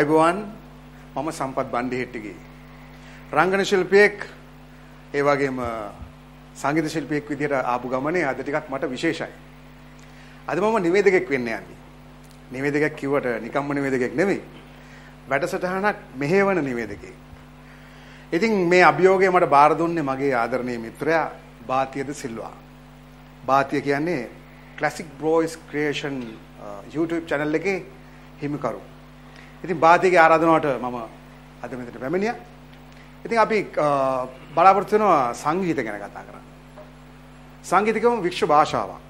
අයිබෝවන් මම සම්පත් බණ්ඩිහෙට්ටිගේ. රංගන ශිල්පියෙක් ඒ වගේම සංගීත ශිල්පියෙක් විදිහට ආපු ගමනේ අද ටිකක් මට විශේෂයි. අද මම නිවේදකෙක් වෙන්න යන්නේ. නිවේදකෙක් කිව්වට නිකම්ම නිවේදකෙක් නෙමෙයි. වැඩසටහනක් මෙහෙවන නිවේදකෙක්. ඉතින් මේ අභියෝගය මට බාර දුන්නේ මගේ ආදරණීය මිත්‍රයා බාතියද සිල්වා. බාතිය කියන්නේ Classic Boys Creation uh, YouTube channel එකේ හිමිකරු. ඉතින් බාතියගේ ආරාධනාවට මම අද මෙතන පැමිණියා. ඉතින් අපි බලාපොරොත්තු වෙනවා සංගීත ගැන කතා කරන්න. සංගීතකම විශ්ව භාෂාවක්.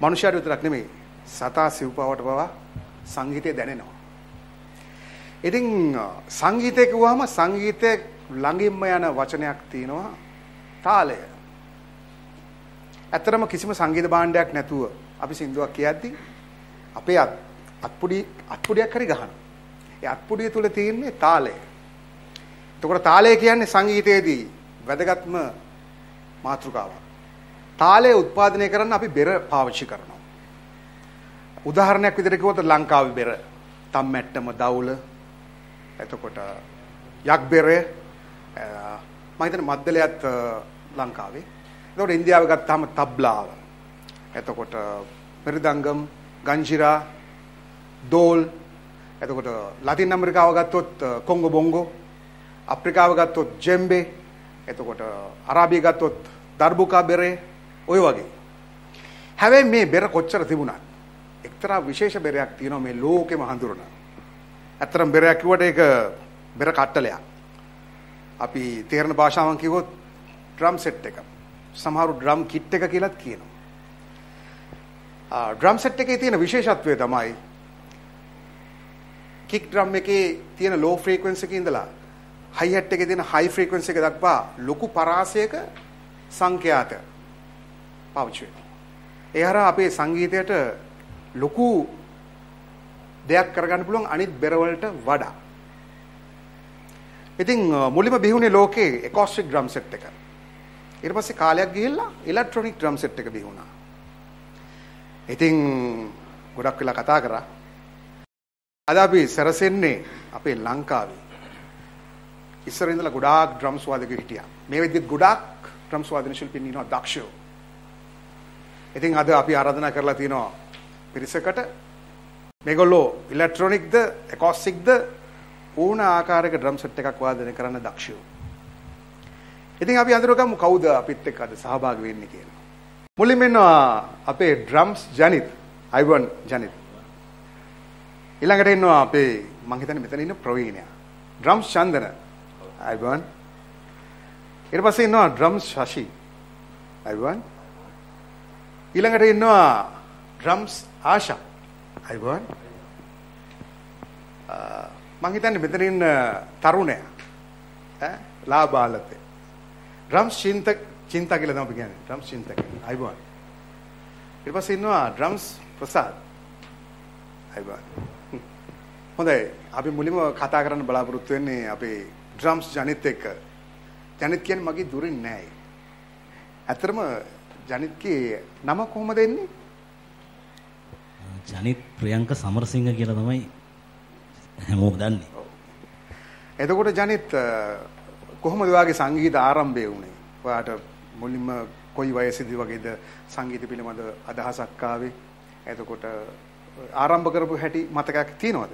මනුෂ්‍යයාට විතරක් නෙමෙයි සතා සිව්පාවට පවා සංගීතය දැනෙනවා. ඉතින් සංගීතය කිව්වහම සංගීතයේ ළඟින්ම යන වචනයක් තියෙනවා තාලය. ඇත්තරම කිසිම සංගීත භාණ්ඩයක් නැතුව අපි සින්දුවක් කියද්දි අපේ අත්පුඩි අත්පුඩියක් හරි ගහනවා. ඒ අත්පුඩිය තුල තියෙන්නේ තාලය. එතකොට තාලය කියන්නේ සංගීතයේදී වැදගත්ම මාතෘකාවක්. තාලය උත්පාදනය කරන්න අපි බෙර පාවිච්චි කරනවා. උදාහරණයක් විදිහට කිව්වොත් ලංකාවේ බෙර තම්මැට්ටම දවුල එතකොට යක් බෙරය මම හිතන්නේ මද්දලයත් ලංකාවේ. එතකොට ඉන්දියාව ගත්තාම තබ්ලාව. එතකොට මෙරිදංගම්, ගංජිරා, දෝල් එතකොට ලතින් ඇමරිකාව ගත්තොත් කොංගෝ බොංගෝ අප්‍රිකාව ගත්තොත් ජෙම්බේ එතකොට අරාබිය ගත්තොත් දර්බුකා බෙරේ ඔය වගේ. හැබැයි මේ බෙර කොච්චර තිබුණත් එක්තරා විශේෂ බෙරයක් තියෙනවා මේ ලෝකෙම හඳුරන. ඇත්තරම් බෙරයක් කිව්වට ඒක බෙර කට්ටලයක්. අපි තේරෙන භාෂාවෙන් කිව්වොත් ඩ්‍රම් සෙට් එක. සමහරු ඩ්‍රම් කිට් එක කියලාත් කියනවා. ඩ්‍රම් සෙට් එකේ තියෙන විශේෂත්වය තමයි කික් ඩ්‍රම් එකේ තියෙන ලෝ ෆ්‍රීකවෙන්සි එකේ ඉඳලා හයි හැට් එකේ තියෙන හයි ෆ්‍රීකවෙන්සි එක දක්වා ලොකු පරාසයක සංඛ්‍යාත පාවිච්චි වෙනවා. ඒ හරහා අපේ සංගීතයට ලොකු දෙයක් කරගන්න පුළුවන් අනිත් බෙරවලට වඩා. ඉතින් මුලින්ම බිහුනේ ලෝකේ එකෝස්ටික් ඩ්‍රම් සෙට් එක. ඊට පස්සේ කාලයක් ගිහිල්ලා ඉලෙක්ට්‍රොනික ඩ්‍රම් සෙට් එක බිහුණා. ඉතින් ගොඩක් වෙලා කතා කරා අද අපි සැරසෙන්නේ අපේ ලංකාවේ. ඉස්සර ඉඳලා ගොඩාක් ඩ්‍රම්ස් වාදකයෝ හිටියා. මේ වෙද්දිත් ගොඩාක් ඩ්‍රම්ස් වාදන ශිල්පීන් ඉන්නවා දක්ෂයෝ. ඉතින් අද අපි ආරාධනා කරලා තියෙනවා පිරිසකට මේගොල්ලෝ ඉලෙක්ට්‍රොනික්ද එකෝස්ටික්ද ඕන ආකාරයක ඩ්‍රම් සෙට් එකක් වාදනය කරන්න දක්ෂයෝ. ඉතින් අපි අඳුරගමු කවුද අපිත් එක්ක අද සහභාගී වෙන්නේ කියලා. මුලින්ම ඉන්නවා අපේ ඩ්‍රම්ස් ජනිත්. අයිවන් ජනිත්. ඊළඟට ඉන්නවා අපේ මං හිතන්නේ මෙතන ඉන්න ප්‍රවීණයා. ඩ්‍රම්ස් චන්දන. අයිබෝන්. ඊට පස්සේ ඉන්නවා ඩ්‍රම්ස් ශෂි. අයිබෝන්. ඊළඟට ඉන්නවා ඩ්‍රම්ස් ආශා. අයිබෝන්. මං හිතන්නේ මෙතන ඉන්න තරුණයා. ඈ ලාබාලතේ. ඩ්‍රම්ස් චින්තක චින්තා කියලා තමයි කියන්නේ. ඩ්‍රම්ස් චින්තක. අයිබෝන්. ඊට පස්සේ ඉන්නවා ඩ්‍රම්ස් ප්‍රසාද්. අයිබෝන්. හොඳයි අපි මුලින්ම කතා කරන්න බලාපොරොත්තු වෙන්නේ අපේ ඩ්‍රම්ස් ජනිත් එක්ක. ජනිත් කියන්නේ මගේ දුරින් නෑ. ඇත්තටම ජනිත්ගේ නම කොහොමද එන්නේ? ජනිත් ප්‍රියංක සමරසිංහ කියලා තමයි හැමෝම දන්නේ. එතකොට ජනිත් කොහොමද ඔයාගේ සංගීත ආරම්භය වුනේ? ඔයාට මුලින්ම කොයි වයසේදී වගේද සංගීත පිළිබඳ අදහසක් ආවේ? එතකොට ආරම්භ කරපු හැටි මතකයක් තියෙනවද?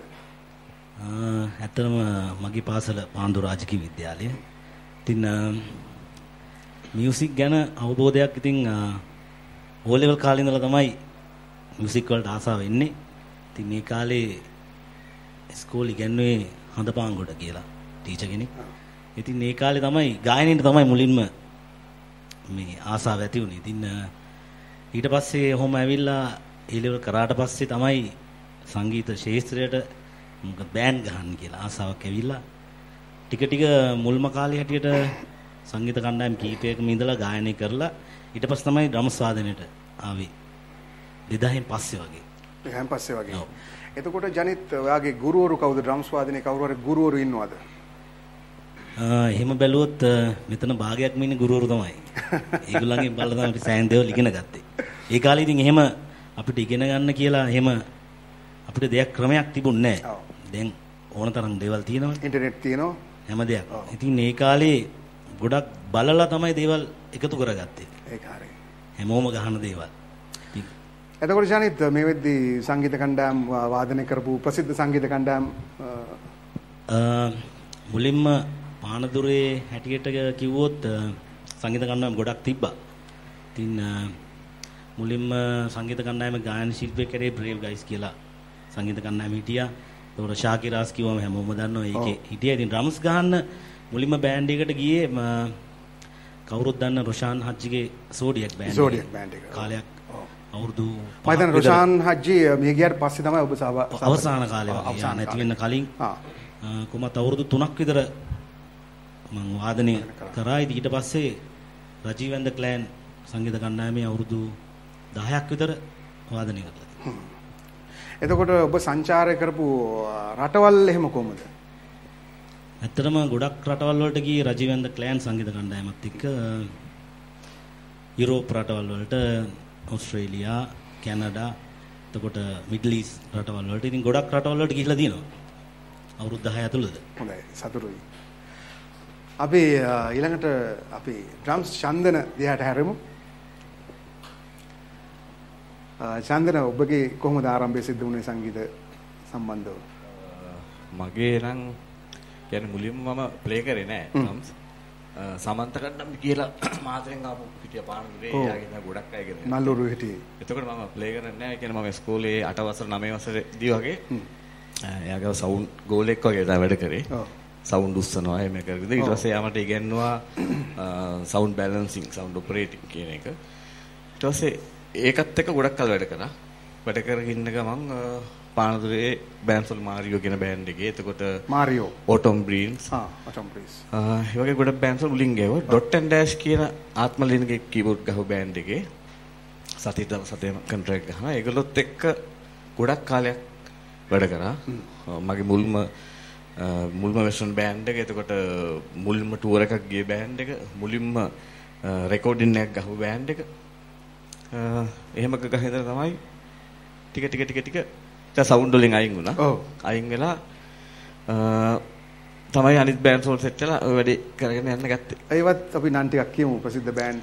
ඇත්තටම මගේ පාසල පාන්දු රාජකීය විද්‍යාලය. ඉතින් මියුසික් ගැන අවබෝධයක් ඉතින් ඕ ලෙවල් කාලේ ඉඳලා තමයි මියුසික් වලට ආසාව එන්නේ. ඉතින් මේ කාලේ ඉස්කෝලේ ඉගෙනුවේ හඳපාංගොඩ කියලා ටීචර් කෙනෙක්. ඉතින් මේ කාලේ තමයි ගායනයට තමයි මුලින්ම මේ ආසාව ඇති වුනේ. ඉතින් ඊට පස්සේ ඔහොම ඇවිල්ලා ඒ ලෙවල් කරාට පස්සේ තමයි සංගීත ශාස්ත්‍රයට මොකද බෑන්ඩ් ගහන්න කියලා ආසාවක් ඇවිල්ලා. ටික ටික මුල්ම කාලේ හැටියට සංගීත කණ්ඩායම් කීපයකම ඉඳලා ගායනය කරලා ඊට පස්සේ තමයි ඩ්‍රම්ස් වාදනයට ආවේ. 2000න් පස්සේ වගේ. 2000න් පස්සේ වගේ. එතකොට ජනිත් ඔයාගේ ගුරුවරු කවුද? ඩ්‍රම්ස් වාදනයේ කවුරු හරි ගුරුවරු ඉන්නවද? එහෙම බැලුවොත් මෙතන භාගයක්ම ඉන්නේ ගුරුවරු තමයි. ඒගොල්ලන්ගෙන් බලලා තමයි අපි සෑන් දේවල් ඉගෙන ගත්තේ. ඒ කාලේ ඉතින් එහෙම අපිට ඉගෙන ගන්න කියලා එහෙම අපිට දෙයක් ක්‍රමයක් තිබුණේ නැහැ. දැන් ඕන තරම් දේවල් තියෙනවනේ. ඉන්ටර්නෙට් තියෙනවා. හැම දෙයක්. ඉතින් ඒ කාලේ ගොඩක් බලලා තමයි දේවල් එකතු කරගත්තේ. ඒක හරියි. හැමෝම ගහන දේවල්. එතකොට ජනිත් මේ වෙද්දී සංගීත කණ්ඩායම් වාදනය කරපු ප්‍රසිද්ධ සංගීත කණ්ඩායම් මුලින්ම පානදුරේ හැටියට කිව්වොත් සංගීත කණ්ඩායම් ගොඩක් තිබ්බා. ඉතින් මුලින්ම සංගීත කණ්ඩායම ගායන ශිල්පියෙක් කරේ බ්‍රේව් ගයිස් කියලා සංගීත කණ්ඩායම හිටියා. ඒතකොට ශාකිරාස් කිව්වම හැමෝම දන්නවා ඒකේ හිටියා. ඉතින් ඩ්‍රම්ස් ගහන්න මුලින්ම බෑන්ඩ් එකට ගියේ ම, කවුරුත් දන්න රොෂාන් හජ්ජිගේ සෝඩියක් බෑන්ඩ් එක. Zodiac band එක. කාලයක්. අවුරුදු මම හිතන්නේ රොෂාන් හජ්ජි මිය ගියාට පස්සේ තමයි ඔබ අවසාන කාලේ අවසාන කාලේ. වෙන්න කලින් කොහොමත් අවුරුදු 3ක් විතර මම වාදනය කරා. ඉතින් ඊට පස්සේ රජීව් ඇන්ඩ් ක්ලෑන් සංගීත කණ්ඩායමේ අවුරුදු 10ක් විතර වාදනය කළා. එතකොට ඔබ සංචාරය කරපු රටවල් එහෙම කොහමද? ඇත්තටම ගොඩක් රටවල් වලට ගියේ රජීව් ඇන්ඩ් ක්ලෑන් සංගීත කණ්ඩායමත් එක්ක යුරෝප් රටවල් වලට ඕස්ට්‍රේලියා, කැනඩා, එතකොට මිඩල් ඊස්ට් රටවල් වලට ඉතින් ගොඩක් රටවල් වලට ගිහිල්ලා තියෙනවා. අවුරුදු 10 ඇතුළත. හොඳයි සතුටුයි. අපි ඊළඟට අපි ඩ්‍රම්ස් චන්දන දිහාට හැරෙමු. චන්දන ඔබගේ කොහොමද ආරම්භය සිද්ධ වුණේ සංගීත සම්බන්ධව? මගේ නම් කියන්නේ මුලින්ම මම ප්ලේ කරේ නෑ drums. සමන්ත කණ්ඩම් කියලා මාතෙන් ආපු පිටිය පානදුරේ ඔව්. එයාගෙන ගොඩක් අය ගෙන. නල්ලුරු හිටියේ. එතකොට මම ප්ලේ කරන්නේ නෑ. කියන්නේ මම ඉස්කෝලේ 8 වසර 9 වසරේදී වගේ එයාගේ සවුන්ඩ් ගෝලෙක් වගේ තමයි වැඩ කරේ. ඔව්. සවුන්ඩ් උස්සනවා එහෙම කරගෙන ඊට. පස්සේ යාමට ඉගෙනුවා සවුන්ඩ් බැලන්සින් සවුන්ඩ් ඔපරේටිං කියන එක. ඊට පස්සේ ඒකත් එක්ක ගොඩක් කල් වැඩ කරා. වැඩ කරගෙන ගමන් පානදුරේ බෑන්සල් මාරියෝ කියන බෑන්ඩ් එකේ එතකොට මාරියෝ. ඕටම් බ්‍රීන්ස් ආ ඔටම් ප්ලීස්. ඒ වගේ ගොඩක් බෑන්ඩ්ස් වල මුලින් ගෑවා. ඩොට් ඇන්ඩ් ඩෑෂ් කියන ආත්මලින්ගේ කීබෝඩ් ගහපු බෑන්ඩ් එකේ සතිය දවස් සතේම කොන්ට්‍රැක්ට් ගහනවා. ඒගොල්ලොත් එක්ක ගොඩක් කාලයක් වැඩ කරා. මගේ මුල්ම මුල්ම වෙස්ටර්න් බෑන්ඩ් එක එතකොට මුල්ම ටුවර් එකක් ගිය බෑන්ඩ් එක මුලින්ම රෙකෝඩින් එකක් ගහපු බෑන්ඩ් එක එහෙම ගහ ඉඳලා තමයි ටික ටික ටික ටික ඊට සවුන්ඩ් වලින් අයින් වුණා. ඔව්. අයින් වෙලා තමයි අනිත් බෑන්ඩ්ස් වල සෙට් වෙලා ඔය වැඩේ කරගෙන යන්න ගත්තේ. ඒවත් අපි නම් ටිකක් කියමු ප්‍රසිද්ධ බෑන්ඩ්.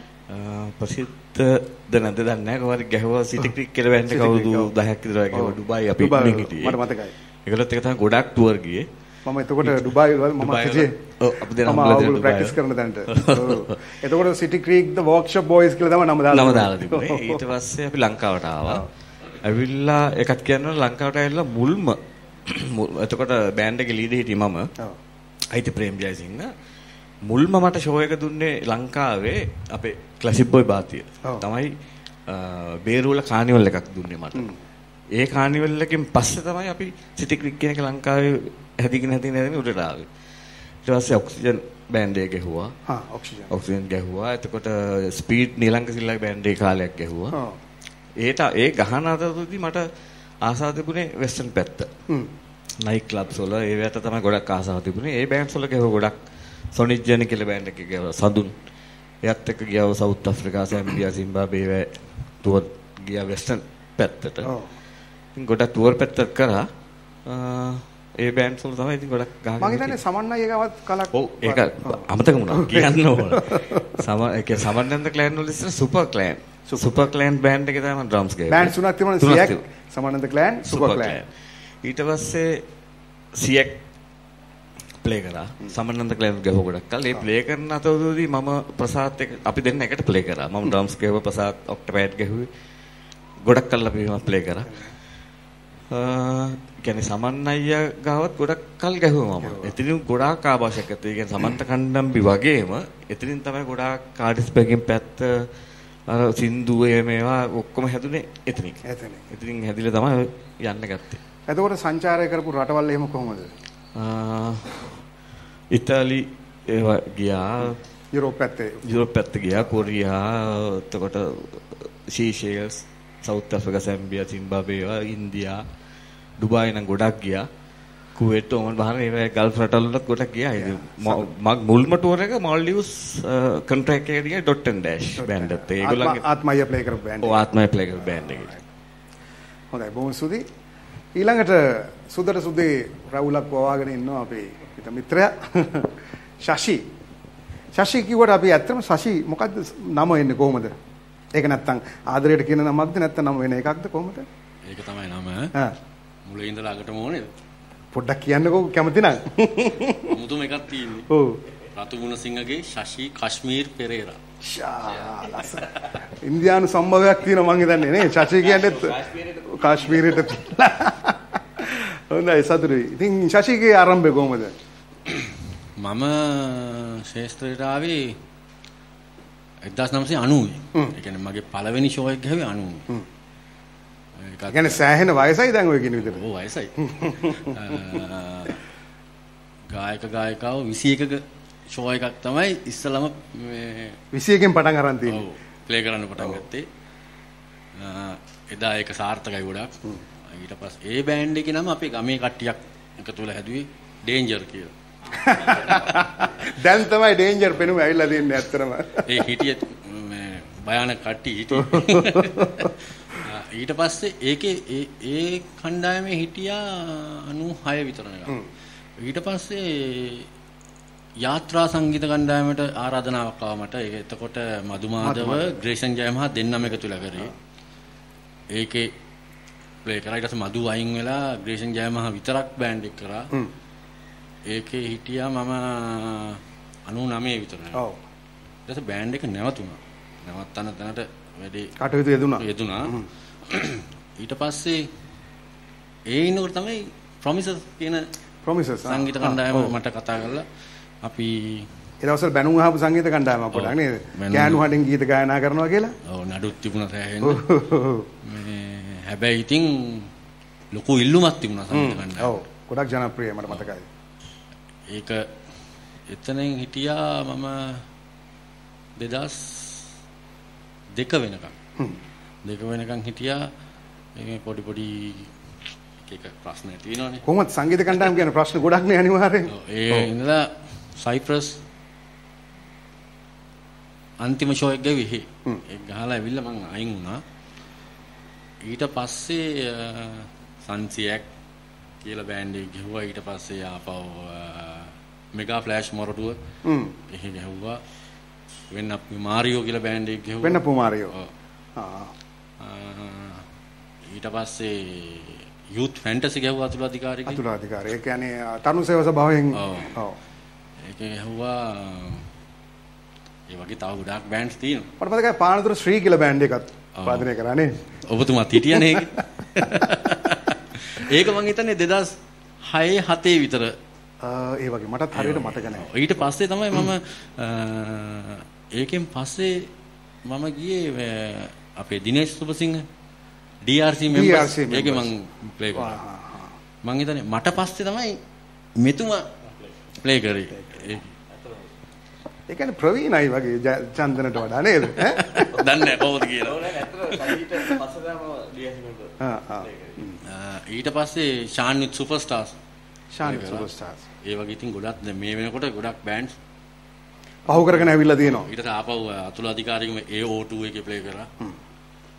ප්‍රසිද්ධ ද නැද්ද දන්නේ නැහැ කොහොමද ගැහුවා සිටි ක්‍රික් කියලා බෑන්ඩ් ඔව්. 10ක් විතර ගැහුවා. ඩුබායි අපි ඉන්න. හිටියේ. මට මතකයි. ඒගොල්ලොත් එක තමයි ගොඩක් ටුවර් ගියේ. මම එතකොට ඩුබායි වල මම ඩුබායි වල. හිටියේ. ඔව්, අපි දෙන්නා මම තියෙන ප්‍රැක්ටිස් කරන තැනට. ඔව්. එතකොට සිටි ක්‍රීක් ද වර්ක්ෂොප් බොයිස් කියලා තමයි නම දාලා නම තිබුණේ. දාලා තිබුණේ. ඊට පස්සේ අපි ලංකාවට ආවා. ඇවිල්ලා එකක් කියනවා ලංකාවට ඇවිල්ලා මුල්ම මුල්- එතකොට බෑන්ඩ් එකේ ලීඩර් හිටියේ මම. අයිති ප්‍රේම් ජයසිංහ මුල්ම මට ෂෝ එක දුන්නේ ලංකාවේ අපේ ක්ලාසික් බොයි බාතිය. තමයි බේරුවල කානිවල් එකක් දුන්නේ මට. ඒ කානිවල් එකෙන් පස්සේ තමයි අපි සිටි ක්‍රික් කියන එක ලංකාවේ හැදිගෙන හැදිගෙන හැදිගෙන උඩට ආවේ. ඊට පස්සේ ඔක්සිජන් බෑන්ඩ් එක ගැහුවා. හා ඔක්සිජන්. ඔක්සිජන් ගැහුවා. එතකොට ස්පීඩ් නිලංග සිල්ලගේ බෑන්ඩ් එක කාලයක් ගැහුවා. ඔව්. ඒට ඒ ගහන අතරතුරදී මට ආසාව තිබුණේ වෙස්ටර්න් පැත්ත. හ්ම්. නයිට් ක්ලබ්ස් වල ඒවට තමයි ගොඩක් ආසාව තිබුණේ. ඒ බෑන්ඩ්ස් වල ගැහුවා ගොඩක් සොනික් ජර්නි කියලා බෑන්ඩ් එකක ගැහුවා සඳුන්. එයත් එක්ක ගියා South Africa, Zambia, Zimbabwe tour ගියා වෙස්ටර්න් පැත්තට. ඔව්. ඉතින් ගොඩක් ටුවර් පැත්තට කරා. ඒ බෑන්ඩ්ස් වල තමයි ඉතින් ගොඩක් ගහගෙන මම හිතන්නේ සමන්නයි එකවත් කලක් ඔව් ඒක අමතක වුණා කියන්න ඕන. සම ඒ කියන්නේ සමන්නන්ද ක්ලෑන් වල ඉස්සර super clan. Super clan band එකේ තමයි මම ඩ්‍රම්ස් ගෑවේ. බෑන්ඩ් තුනක් තිබුණා තුනක් සියක් තිබුණා. Samananda clan super clan. ඊට පස්සේ සියක් ප්ලේ කරා. සමනන්ද ක්ලෑන් ගහුව ගොඩක් කල්. ඒ ප්ලේ කරන අතරතුරදී මම ප්‍රසාද් එක අපි දෙන්න එකට ප්ලේ කරා. මම ඩ්‍රම්ස් ගහුවා ප්‍රසාද් ඔක්ටපෑඩ් ගැහුවේ. ගොඩක් කල් අපි එහෙම ප්ලේ කරා. කියන්නේ සමන් අයියා ගාවත් ගොඩක් කල් ගැහුවා මම. එතනින් ගොඩාක් ආభాෂයක් ඇත්තා. ඒ කියන්නේ සමන්ත කණ්ඩම්බි වගේම එතනින් තමයි ගොඩාක් ආටිස්ට් බැගින් පැත්ත අර සින්දු මේවා ඔක්කොම හැදුනේ එතනින්. එතන. එතනින් හැදිලා තමයි යන්න ගත්තේ. එතකොට සංචාරය කරපු රටවල් එහෙම කොහොමද? ඉතාලි ඒවා ගියා යුරෝප් පැත්තේ. යුරෝප් පැත්ත ගියා කොරියා එතකොට සීෂෙල්ස් සවුත් අප්‍රිකා සැම්බියා සිම්බාබ්වේ ඒවා ඉන්දියා ඩුබායි නම් ගොඩක් ගියා කුවේට් ඕමන් බහන ඒවා ගල්ෆ් රටවල වලත් ගොඩක් ගියා මම මුල්ම ටුවර් එක මාල්ඩිව්ස් කොන්ට්‍රැක්ට් එකකට ගියා ඩොට් ඇන්ඩ් ඩෑෂ් බෑන්ඩ් එකත් ඒගොල්ලන්ගේ ආත්මය ප්ලේ කරපු බෑන්ඩ්. ඔව් ආත්මය ප්ලේ කරපු බෑන්ඩ් එකේ හොඳයි බොහොම ස්තුතියි. ඊළඟට සුදට සුදේ රවුලක් පවාගෙන ඉන්නවා අපේ හිත මිත්‍රයා ශෂි. ශෂි කිව්වට අපි ඇත්තම ශෂි මොකද්ද නම එන්නේ කොහොමද? ඒක නැත්තම් ආදරයට කියන නමක්ද නැත්තම් නම වෙන එකක්ද කොහොමද? ඒක තමයි නම ආ මුලින් ඉඳලා අගටම ඕනේද? පොඩ්ඩක් කියන්නකෝ කැමති නම්. මුතුම එකක් තියෙන්නේ. ඔව්. රතු ගුණසිංහගේ ශෂි කශ්මීර් පෙරේරා. ශා ලස්සන. ඉන්දියානු සම්භවයක් තියෙනවා මං හිතන්නේ නේ. ශෂි කියන්නේත් කාශ්මීරයට හොඳයි සතුටුයි. ඉතින් ශෂිගේ ආරම්භය කොහොමද? මම ශේෂ්ත්‍රයට ආවේ 1990. ඒ කියන්නේ මගේ පළවෙනි ෂෝ එක ගහුවේ 90. ඒකත් ඒ කියන්නේ සෑහෙන වයසයි දැන් ඔය කියන විදිහට. ඔව් වයසයි. ගායක ගායිකාව 21ක ෂෝ එකක් තමයි ඉස්සලම මේ 21කින් පටන් අරන් ඔව් තියෙන්නේ. ප්ලේ කරන්න පටන් ගත්තේ. එදා ඒක සාර්ථකයි ගොඩක්. ඊට පස්සේ ඒ බෑන්ඩ් එකේ නම අපේ ගමේ කට්ටියක් එකතු වෙලා හැදුවේ ඩේන්ජර් කියලා. දැන් තමයි ඩේන්ජර් පෙනුම ඇවිල්ලා තින්නේ ඇත්තටම. ඒ හිටිය මේ භයානක කට්ටිය හිටියේ. ඊට පස්සේ ඒකේ ඒ ඒ කණ්ඩායමේ හිටියා 96 විතර නිකන්. ඊට පස්සේ යාත්‍රා සංගීත කණ්ඩායමට ආරාධනාවක් ආවා මට. ඒක එතකොට මදුමාදව ග්‍රේෂන් ජයමහා දෙන්නම එකතු වෙලා කරේ. ඒකේ ප්ලේ කරා ඊට පස්සේ මදු අයින් වෙලා ග්‍රේෂන් ජයමහා විතරක් බෑන්ඩ් එක කරා. ඒකේ හිටියා මම 99 විතර. ඔව්. ඊට බෑන්ඩ් එක නැවතුණා. නැවත්තන තැනට වැඩි කටයුතු යෙදුණා. යෙදුණා. ඊට පස්සේ ඒ ඉන්නකොට තමයි ප්‍රොමිසස් කියන ප්‍රොමිසස්. සංගීත කණ්ඩායම මට කතා කරලා අපි ඒ දවස්වල බැනුම් අහපු සංගීත කණ්ඩායමක් පොඩක් නේද? ගෑනු හඬින් ගීත ගායනා කරනවා කියලා. ඔව් නඩුත් තිබුණා සෑහෙන්න. හැබැයි ඉතින් ලොකු ඉල්ලුමක් තිබුණා සංගීත කණ්ඩායම. ඔව්. ගොඩක් ජනප්‍රියයි මට මතකයි. ඒක එතනින් හිටියා මම 2002 වෙනකම්. දෙක වෙනකම් හිටියා මේ පොඩි පොඩි එක ප්‍රශ්න තියෙනවානේ. කොහොමද සංගීත කණ්ඩායම කියන ප්‍රශ්න ගොඩක් නේ අනිවාර්යෙන්. ඒ ඉඳලා සයිප්‍රස් අන්තිම ෂෝ එක ගෙවි හි. හ්ම්. ඒක ගහලා ඇවිල්ලා මං අයින් වුණා. ඊට පස්සේ සන්සියක් කියලා බෑන්ඩ් එක ගැහුවා. ඊට පස්සේ ආපහු මෙගා ෆ්ලෑෂ් මොරටුව හ්ම්. එහෙ ගැහුවා. වෙන්න මාරියෝ කියලා බෑන්ඩ් එක ගැහුවා. වෙන්න පුමාරියෝ. ආ. ඊට පස්සේ යූත් ෆැන්ටසි ගැහුවා අතුල අධිකාරිකේ. අතුලාධිකාරී. ඒ කියන්නේ තරුණ සේව සභාවෙන් ඔව්. ඒක ඇහුවා ඒ වගේ තව ගොඩාක් බෑන්ඩ්ස් තියෙනවා. මට මතකයි පානදුර ශ්‍රී කියලා බෑන්ඩ් ඔව්. වාදනය කරානේ. ඔබතුමාත් හිටියනේ ඒක. ඒක මං හිතන්නේ 2006 7 විතර. ආ, ඒ වගේ මටත් හරියට මතක නැහැ. ඊට පස්සේ තමයි මම ඒකෙන් පස්සේ මම ගියේ අපේ දිනේෂ් සුබසිංහ DRC members. ඒකේ මං ප්ලේ කරා. මං හිතන්නේ මට පස්සේ තමයි මෙතුමා ප්ලේ කරේ. ඒ- කියන්නේ ප්‍රවීණයි වගේ චන්දනට වඩා නේද? ඈ? දන්නේ නැහැ කොහොමද කියලා. ඊට පස්සේ ෂාන්විත් සුපර්ස්ටාර්ස් ශානිත්. සුපර්ස්ටාර්ස්. ඒ වගේ ඉතින් ගොඩක් දැන් මේ වෙනකොට ගොඩක් බෑන්ඩ්ස් පහු කරගෙන ඇවිල්ලා තියෙනවා. ඊට ආපහු අතුල අධිකාරිකම AO2 එකේ ප්ලේ කරා.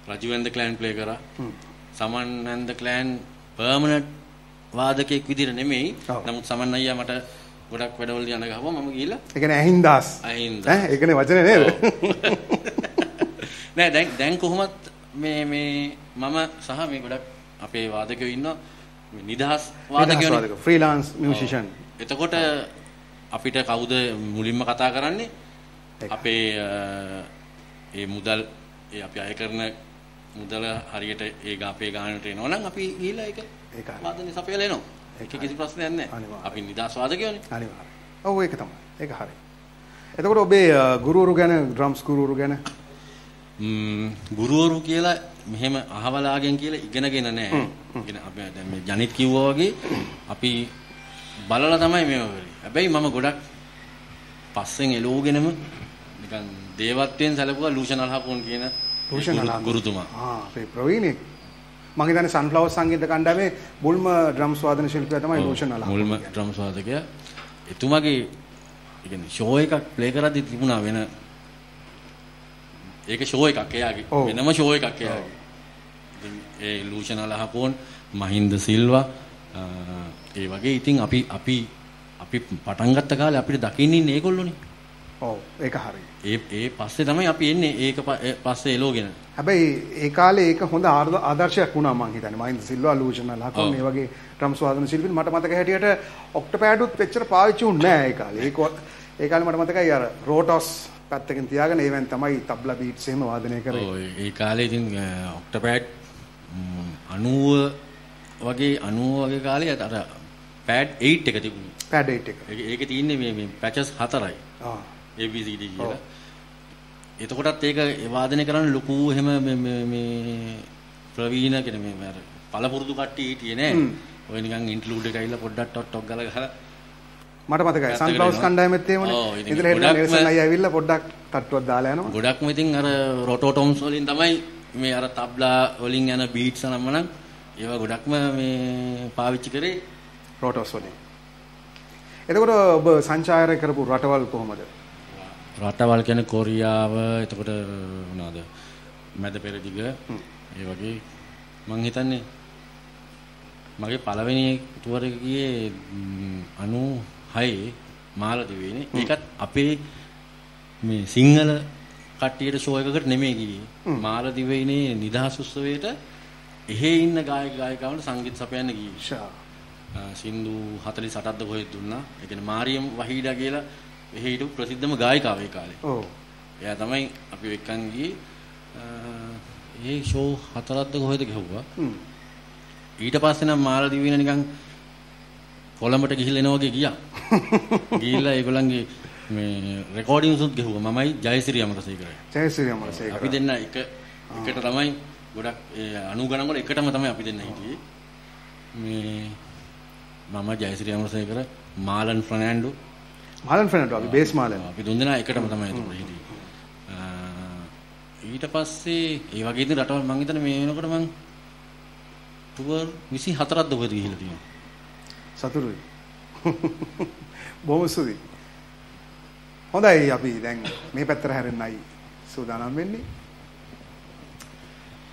රජු ඇන්ද ක්ලෑන් ප්ලේ කරා. සමන් ඇන්ද ක්ලෑන් පර්මනන්ට් වාදකයෙක් විදිහට නෙමෙයි. නමුත් සමන් අයියා මට ගොඩක් වැඩවල යන ගහුවා මම ගිහිල්ලා ඒ කියන්නේ ඇහින්දාස්. අහින්ද. ඈ ඒකනේ වචනේ නේද? නෑ දැන් දැන් කොහොමත් මේ මේ මම සහ මේ ගොඩක් අපේ වාදකයෝ ඉන්නවා මේ නිදහස් වාදකයෝනේ. ෆ්‍රීලාන්ස් මියුසිෂන්. එතකොට අපිට කවුද මුලින්ම කතා කරන්නේ? අපේ ඒ මුදල් ඒ අපි අය කරන මුදල හරියට ඒ ගාපේ ගානට එනවා නම් අපි ගිහිල්ලා ඒක ඒක. වාදනේ සපයලා එනවා. ඒක කිසි ප්‍රශ්නයක් නැහැ. අපි නිදහස් වාදකයෝනේ. අනිවාර්යයෙන්. ඔව් ඒක තමයි. ඒක හරි. එතකොට ඔබේ ගුරුවරු ගැන ඩ්‍රම්ස් ගුරුවරු ගැන ගුරුවරු කියලා මෙහෙම අහවලාගෙන් කියලා ඉගෙනගෙන නැහැ. ඉගෙන අපි දැන් මේ ජනිත් කිව්වා වගේ අපි බලලා තමයි මේව කරේ. හැබැයි මම ගොඩක් පස්සෙන් එළවගෙනම නිකන් දේවත්වයෙන් සැලකුවා ලූෂන් අල්හපෝන් කියන. ගුරුතුමා. ආ අපේ ප්‍රවීණෙක්. මම හිතන්නේ සන්ෆ්ලවර් සංගීත කණ්ඩායමේ මුල්ම ඩ්‍රම්ස් වාදන ශිල්පියා තමයි රෝෂන් අලා. මුල්ම ඩ්‍රම්ස් වාදකයා එතුමාගේ ඒ කියන්නේ ෂෝ එකක් ප්ලේ කරද්දි තිබුණා වෙන ඒක ෂෝ එකක් එයාගේ. වෙනම ෂෝ එකක් එයාගේ ඒ ලූෂන් අලහපෝන් මහින්ද සිල්වා ඒ වගේ ඉතින් අපි අපි අපි පටන් ගත්ත කාලේ අපිට දකින්න ඉන්නේ ඒගොල්ලෝනේ. ඔව් ඒක හරි. ඒ ඒ පස්සේ තමයි අපි එන්නේ ඒක පස්සේ එලෝගෙන. හැබැයි ඒ කාලේ ඒක හොඳ ආදර්ශයක් වුණා මං හිතන්නේ. මහින්ද සිල්වා ලූෂණ ලකුන් ඔව්. මේ වගේ ඩ්‍රම්ස් වාදන ශිල්පීන් මට මතක හැටියට ඔක්ටපෑඩුත් එච්චර පාවිච්චි වුණේ නැහැ ඒ කාලේ. ඒක ඒ කාලේ මට මතකයි අර රෝටොස් පැත්තකින් තියාගෙන ඒවෙන් තමයි තබ්ලා බීට්ස් එහෙම වාදනය කරේ. ඔව් ඒ කාලේ ඉතින් ඔක්ටෝපෑඩ් 90 වගේ 90 වගේ කාලේ අර පෑඩ් 8 එක තිබුණේ. පෑඩ් 8 එක. ඒක තියෙන්නේ මේ මේ පැචස් හතරයි. ආ. ABCD කියලා. එතකොටත් ඒක වාදනය කරන්න ලොකු එහෙම මේ මේ මේ ප්‍රවීණ කියන මේ අර පළපුරුදු කට්ටිය හිටියේ නෑ. ඔය නිකන් ඉන්ක්ලූඩ් එක ඇවිල්ලා පොඩ්ඩක් ටොක් ටොක් ගාලා ගහලා මට මතකයි සන්ෆ්ලවර්ස්. කණ්ඩායමෙත් එහෙමනේ. ඉතින් ගොඩක්ම- නෙල්සන් අයියා ඇවිල්ලා පොඩ්ඩක් තට්ටුවක් දාලා යනවා. ගොඩක්ම ඉතින් අර රොටෝටොම්ස් වලින් තමයි මේ අර තබ්ලා වලින් යන බීට්ස් නම් නම් ඒවා ගොඩක්ම මේ පාවිච්චි කරේ රෝටොස් වලින්. එතකොට ඔබ සංචාරය කරපු රටවල් කොහොමද? රටවල් කියන්නේ කොරියාව එතකොට මොනවාද මැද පෙරදිග ඒ වගේ මං හිතන්නේ මගේ පළවෙනි ටුවර් එක ගියේ ම්, 96 මාලදිවයිනේ ඒකත් අපේ මේ සිංහල කට්ටියට ෂෝ එකකට නෙමෙයි ගියේ මාලදිවයිනේ නිදහස් උත්සවයට එහෙ ඉන්න ගායක ගායිකාවන්ට සංගීත සපයන්න ගියේ සින්දු 48ක්ද කොහෙද දුන්නා. ඒ කියන්නේ මාරියම් වහීඩා කියලා එහෙ හිටපු ප්‍රසිද්ධම ගායිකාව ඒ කාලේ. ඔව්. එයා තමයි අපි එක්කන් ගියේ. ඒ ෂෝ හතරක්ද කොහෙද ගහුවා. ඊට පස්සේ නම් මාලදිවින නිකන් කොළඹට ගිහිල්ලා එනවා වගේ ගියා. ගිහිල්ලා ඒගොල්ලන්ගේ මේ රෙකෝඩින්ග්ස් උත් ගහුවා. මමයි ජයසිරි අමරසේකරයි. ජයසිරි අමරසේකර. අපි දෙන්න එක එකට තමයි ගොඩක් ඒ 90 ගණන් වල එකටම තමයි අපි දෙන්න හිටියේ. මේ මම ජයසිරි අමරසේකර මාලන් ෆර්නෑන්ඩෝ මාලන් ෆ්‍රෙන්ඩ් අපි බේස් මාලන්. අපි දුන්දෙනා එකටම තමයි හිටියේ. ඊට පස්සේ ඒ වගේ ඉතින් රටවල් මං හිතන්නේ මේ වෙනකොට මං ටුවර් 24ක්ද කොහෙද ගිහිල්ලා තියෙනවා. සතුටුයි. බොහොම ස්තුතියි. හොඳයි අපි දැන් මේ පැත්තට හැරෙන්නයි සූදානම් වෙන්නේ.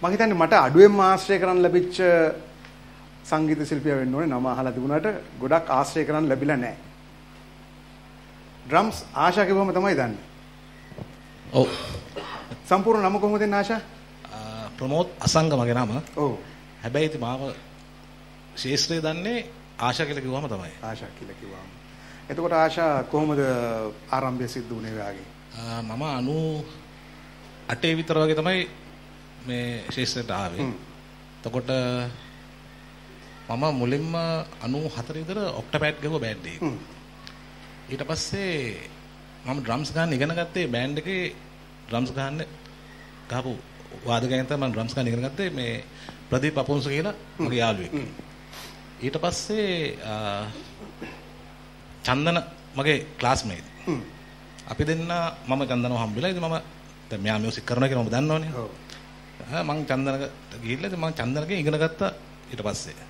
මම හිතන්නේ මට අඩුවෙන්ම ආශ්‍රය කරන්න ලැබිච්ච සංගීත ශිල්පියා වෙන්න ඕනේ නම අහලා තිබුණාට ගොඩක් ආශ්‍රය කරන්න ලැබිලා නැහැ. ඩ්‍රම්ස් ආශා කිව්වම තමයි දන්නේ. ඔව් සම්පූර්ණ නම කොහොමද දෙන්නේ ආශා? ප්‍රමෝද් අසංග මගේ නම. ඔව් හැබැයි ඉතින් මාව ශේෂ්ත්‍රය දන්නේ ආශා කියලා කිව්වම තමයි. ආශා කියලා කිව්වම. එතකොට ආශා කොහොමද ආරම්භය සිද්ධ වුණේ ඔයාගේ? මම 98 විතර වගේ තමයි මේ ශේෂ්ත්‍රයට ආවේ. එතකොට මම මුලින්ම 94 විතර ඔක්ටපෑඩ් ගහුව බෑන්ඩ් එකේ. ඊට පස්සේ මම ඩ්‍රම්ස් ගන්න ඉගෙන ගත්තේ බෑන්ඩ් එකේ ඩ්‍රම්ස් ගන්න ගහපු වාදකයන් තමයි මම ඩ්‍රම්ස් ගන්න ඉගෙන ගත්තේ මේ ප්‍රදීප් අපොන්ස කියලා මගේ යාළුවෙක්. ඊට පස්සේ චන්දන මගේ ක්ලාස්මේට්. අපි දෙන්න මම චන්දනව හම්බෙලා ඉතින් මම දැන් මෙයා මියුසික් කරනවා කියලා මම දන්නවනේ. ඔව්. මං චන්දනක ගිහිල්ලා ඉතින් මං චන්දනකෙන් ඉගෙන ගත්තා ඊට පස්සේ.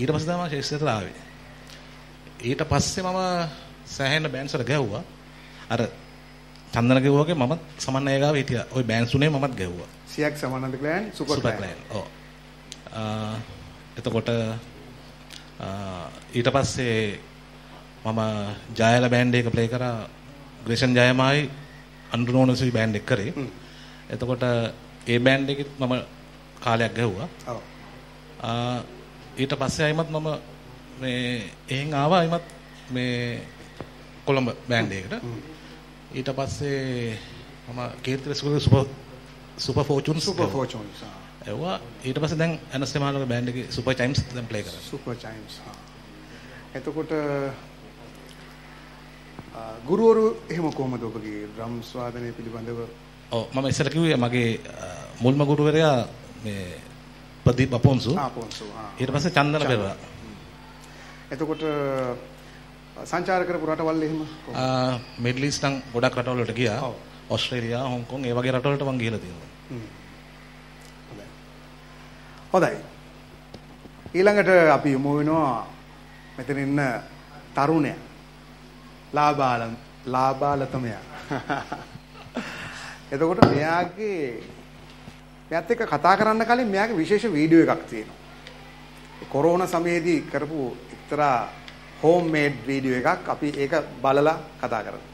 ඊට පස්සේ තමයි ශේෂ්ත්‍රයට ආවේ. ඊට පස්සේ මම සෑහෙන බෑන්ඩ්ස් වල ගැහුවා. අර චන්දන ගැහුවා වගේ මමත් සමන්නය ගාව හිටියා. ওই බෑන්ඩ්ස් උනේ මමත් ගැහුවා. සියක් සමානන්ද ක්ලෑන් සුපර්. ක්ලෑන්. ඔව්. එතකොට ඊට පස්සේ මම ජයල බෑන්ඩ් එක ප්ලේ කරා ග්‍රේෂන් ජයමායි අන්ඩ්‍රෝනසි බෑන්ඩ් එක කරේ. එතකොට ඒ බෑන්ඩ් එකෙත් මම කාලයක් ගැහුවා. ඔව්. ඊට පස්සේ ආයිමත් මම මේ එහෙන් ආවා ආයිමත් මේ කොළඹ බෑන්ඩ් එකට. ඊට පස්සේ මම Keerthi super super fortunes super fortunes. එව්වා ඊට පස්සේ දැන් ඇනස්ටේ මහලගේ බෑන්ඩ් එකේ සුපර් චයිම්ස් දැන් ප්ලේ කරනවා. Super chimes. එතකොට ගුරුවරු එහෙම කොහොමද ඔබගේ ඩ්‍රම්ස් වාදනය පිළිබඳව ඔව් මම ඉස්සර කිව්වේ මගේ මුල්ම ගුරුවරයා මේ ප්‍රදීප් අපොන්සු. ආපොන්සු. ආ. ඊට පස්සේ චන්දන පෙරේරා. එතකොට සංචාර කරපු රටවල් එහෙම කොහොමද? මිඩල් ඊස්ට් නම් ගොඩක් රටවල් වලට ගියා. ඔව්. ඕස්ට්‍රේලියා, හොංකොං ඒ වගේ රටවලට මම ගිහලා තියෙනවා. හ්ම්. හොඳයි. හොඳයි. ඊළඟට අපි යමු වෙනවා මෙතන ඉන්න තරුණයා. ලාබාල ලාබාලතමයා. එතකොට මෙයාගේ මෙයාත් එක්ක කතා කරන්න කලින් මෙයාගේ විශේෂ වීඩියෝ එකක් තියෙනවා. කොරෝනා සමයේදී කරපු එක්තරා හෝම් මේඩ් වීඩියෝ එකක් අපි ඒක බලලා කතා කරමු.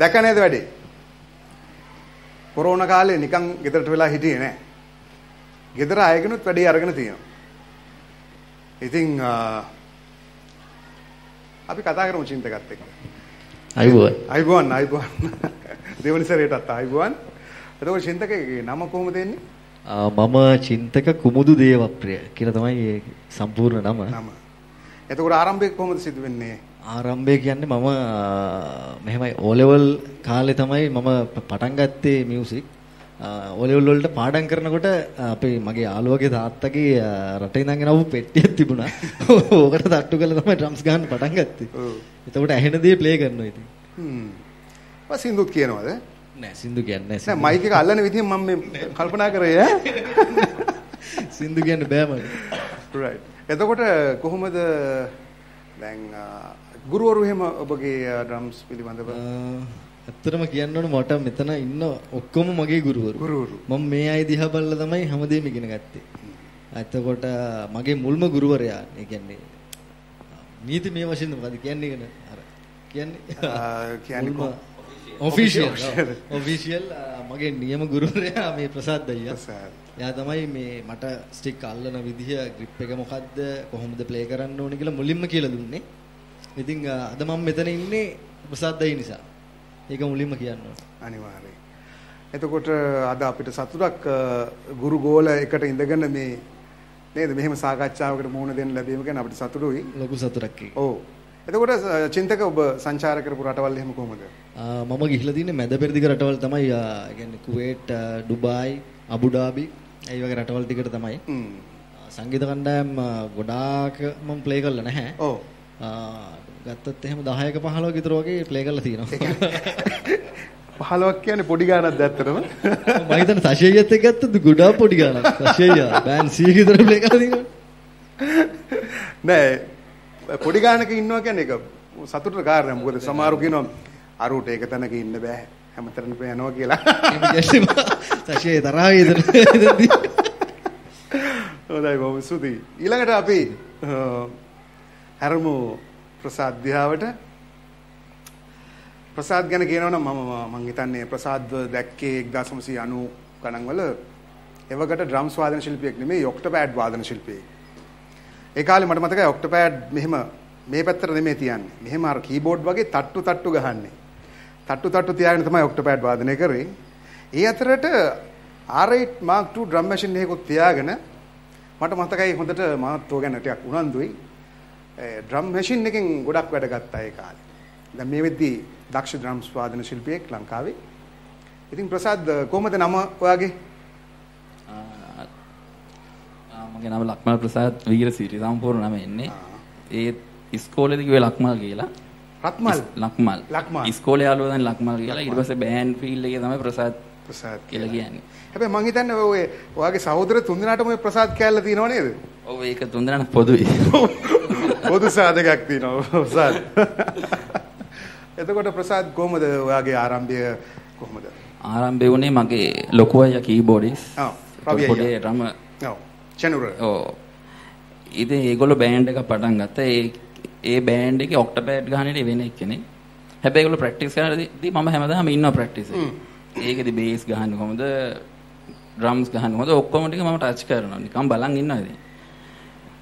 දැක නේද වැඩේ? කොරෝනා කාලේ නිකන් ගෙදරට වෙලා හිටියේ නෑ. ගෙදර අයගෙනුත් වැඩේ අරගෙන තියෙනවා. ඉතින් අපි කතා කරමු චින්තකත් එක්ක. අයිබෝයි අයිබෝන් අයිබෝන්. දෙවනි සැරේටත් අයිබෝන්. එතකොට චින්තකගේ නම කොහොමද එන්නේ? මම චින්තක කුමුදු දේවප්‍රිය කියලා තමයි සම්පූර්ණ නම. නම. එතකොට ආරම්භය කොහොමද සිදු වෙන්නේ? ආරම්භය කියන්නේ මම මෙහෙමයි O level කාලේ තමයි මම පටන් ගත්තේ මියුසික්. O level වලට පාඩම් කරනකොට අපේ මගේ යාළුවගේ තාත්තගේ රටේ ඉඳන් ගෙනවපු පෙට්ටියක් තිබුණා. ඕකට තට්ටු කරලා තමයි ඩ්‍රම්ස් ගන්න පටන් ගත්තේ. ඔව්. එතකොට ඇහෙන දේ ප්ලේ කරනවා ඉතින්. හ්ම්. ඔය සින්දුත් කියනවද? නෑ සින්දු කියන්නේ නෑ. නෑ මයික් එක අල්ලන විදිහ මම මේ කල්පනා කරේ ඈ. සින්දු කියන්න බෑ මට. right. එතකොට කොහොමද දැන් ගුරුවරු එහෙම ඔබගේ ඩ්‍රම්ස් පිළිබඳව ඇත්තටම කියන්න ඕන මට මෙතන ඉන්න ඔක්කොම මගේ ගුරුවරු. ගුරුවරු. මම මේ අය දිහා බලලා තමයි හැමදේම ඉගෙන ගත්තේ. එතකොට මගේ මුල්ම ගුරුවරයා ඒ කියන්නේ නීති මේ වශයෙන් මොකද කියන්නේ කියන අර කියන්නේ කියන්නේ ඔෆිෂියල්. ඔෆිෂියල් මගේ නියම ගුරුවරයා මේ ප්‍රසාද් අයියා. ප්‍රසාද්. එයා තමයි මේ මට ස්ටික් අල්ලන විදිහ grip එක මොකද්ද කොහොමද ප්ලේ කරන්න ඕනේ කියලා මුලින්ම කියලා දුන්නේ. ඉතින් අද මම මෙතන ඉන්නේ ප්‍රසාද් අයියා නිසා. ඒක මුලින්ම කියන්න ඕනේ. අනිවාර්යයෙන්. එතකොට අද අපිට සතුටක් ගුරු ගෝල එකට ඉඳගෙන මේ නේද මෙහෙම සාකච්ඡාවකට මුහුණ දෙන්න ලැබීම ගැන අපිට සතුටුයි. ලොකු සතුටක් ඒක. ඔව්. එතකොට චින්තක ඔබ සංචාර කරපු රටවල් එහෙම කොහොමද? මම ගිහිලා තියෙන්නේ මැද පෙරදිග රටවල් තමයි ඒ කියන්නේ කුවේට් ඩුබායි අබුඩාබි ඒ වගේ රටවල් ටිකට තමයි සංගීත කණ්ඩායම් ගොඩාක් මම ප්ලේ කරලා නැහැ ඔව්. ගත්තත් එහෙම 10ක 15ක විතර වගේ ප්ලේ කරලා තියෙනවා 15ක් කියන්නේ පොඩි ගානක්ද ඇත්තටම? මම හිතන්නේ තෂේයත් එක්ක ගත්තද ගොඩාක් පොඩි ගානක් තෂේය බෑන් 100 විතර ප්ලේ කරලා තියෙනවා නෑ පොඩි ගානක ඉන්නවා කියන්නේ ඒක සතුටට කාරණා. මොකද සමහරු කියනවා අරුට ඒක තැනක ඉන්න බෑ. හැමතැනම යනවා කියලා. තෂේ තරහා වේදන හොඳයි බොහොම ස්තුතියි. ඊළඟට අපි හැරමු ප්‍රසාද් දිහාවට. ප්‍රසාද් ගැන කියනවනම් මම මම හිතන්නේ ප්‍රසාද්ව දැක්කේ 1990 ගණන් වල එවකට ඩ්‍රම්ස් වාදන ශිල්පියෙක් නෙමෙයි ඔක්ටෝපෑඩ් වාදන ශිල්පියෙක්. ඒ කාලේ මට මතකයි ඔක්ටෝපෑඩ් මෙහෙම මේ පැත්තට නෙමෙයි තියන්නේ. මෙහෙම අර කීබෝඩ් වගේ තට්ටු තට්ටු ගහන්නේ. තට්ටු තට්ටු තියාගෙන තමයි ඔක්ටෝපෑඩ් වාදනය කරේ. ඒ අතරට R8 Mark II drum machine එකකුත් තියාගෙන මට මතකයි හොඳට මාත් ඕක ගැන ටිකක් උනන්දුයි. ඒ drum machine එකෙන් ගොඩක් වැඩ ගත්තා ඒ කාලේ. දැන් මේ වෙද්දී දක්ෂ drums වාදන ශිල්පියෙක් ලංකාවේ. ඉතින් ප්‍රසාද් කොහමද නම ඔයාගේ? මගේ නම ලක්මල් ප්‍රසාද් වීරසිරි සම්පූර්ණ නම එන්නේ. ඒත් ඉස්කෝලේදී කිව්වේ ලක්මල් කියලා. රත්මල්. ලක්මල්. ඉස්කෝලේ යාළුවා දැන් ලක්මල් කියලා. ඊට පස්සේ බෑන්ඩ් ෆීල්ඩ් එකේ තමයි ප්‍රසාද් ප්‍රසාද් කියලා කියන්නේ. හැබැයි මං හිතන්නේ ඔය ඔයාගේ සහෝදර තුන්දෙනාටම ඔය ප්‍රසාද් කෑල්ල තියෙනව නේද? ඔව් ඒක තුන්දෙනාට පොදුයි. පොදු සාධකයක් තියෙනවා ප්‍රසාද්. එතකොට ප්‍රසාද් කොහමද ඔයාගේ ආරම්භය කොහමද? ආරම්භය වුණේ මගේ ලොකු අයියා කීබෝඩිස්. ඔව්. පොඩේ රම ඔව්. චනුර. ඔව්. ඉතින් ඒගොල්ලෝ බෑන්ඩ් එකක් පටන් ගත්තා. ඒ ඒ බෑන්ඩ් එකේ ඔක්ටපෑඩ් ගහන්නේ වෙන එක්කෙනෙක්. හැබැයි ඒගොල්ලෝ ප්‍රැක්ටිස් කරනදී මම හැමදාම ඉන්නවා ප්‍රැක්ටිස් එකේ. ඒකෙදි බේස් ගහන්නේ කොහොමද? ඩ්‍රම්ස් ගහන්නේ කොහොමද? ඔක්කොම ටික මම ටච් කරනවා. නිකන් බලන් ඉන්නවා ඉතින්.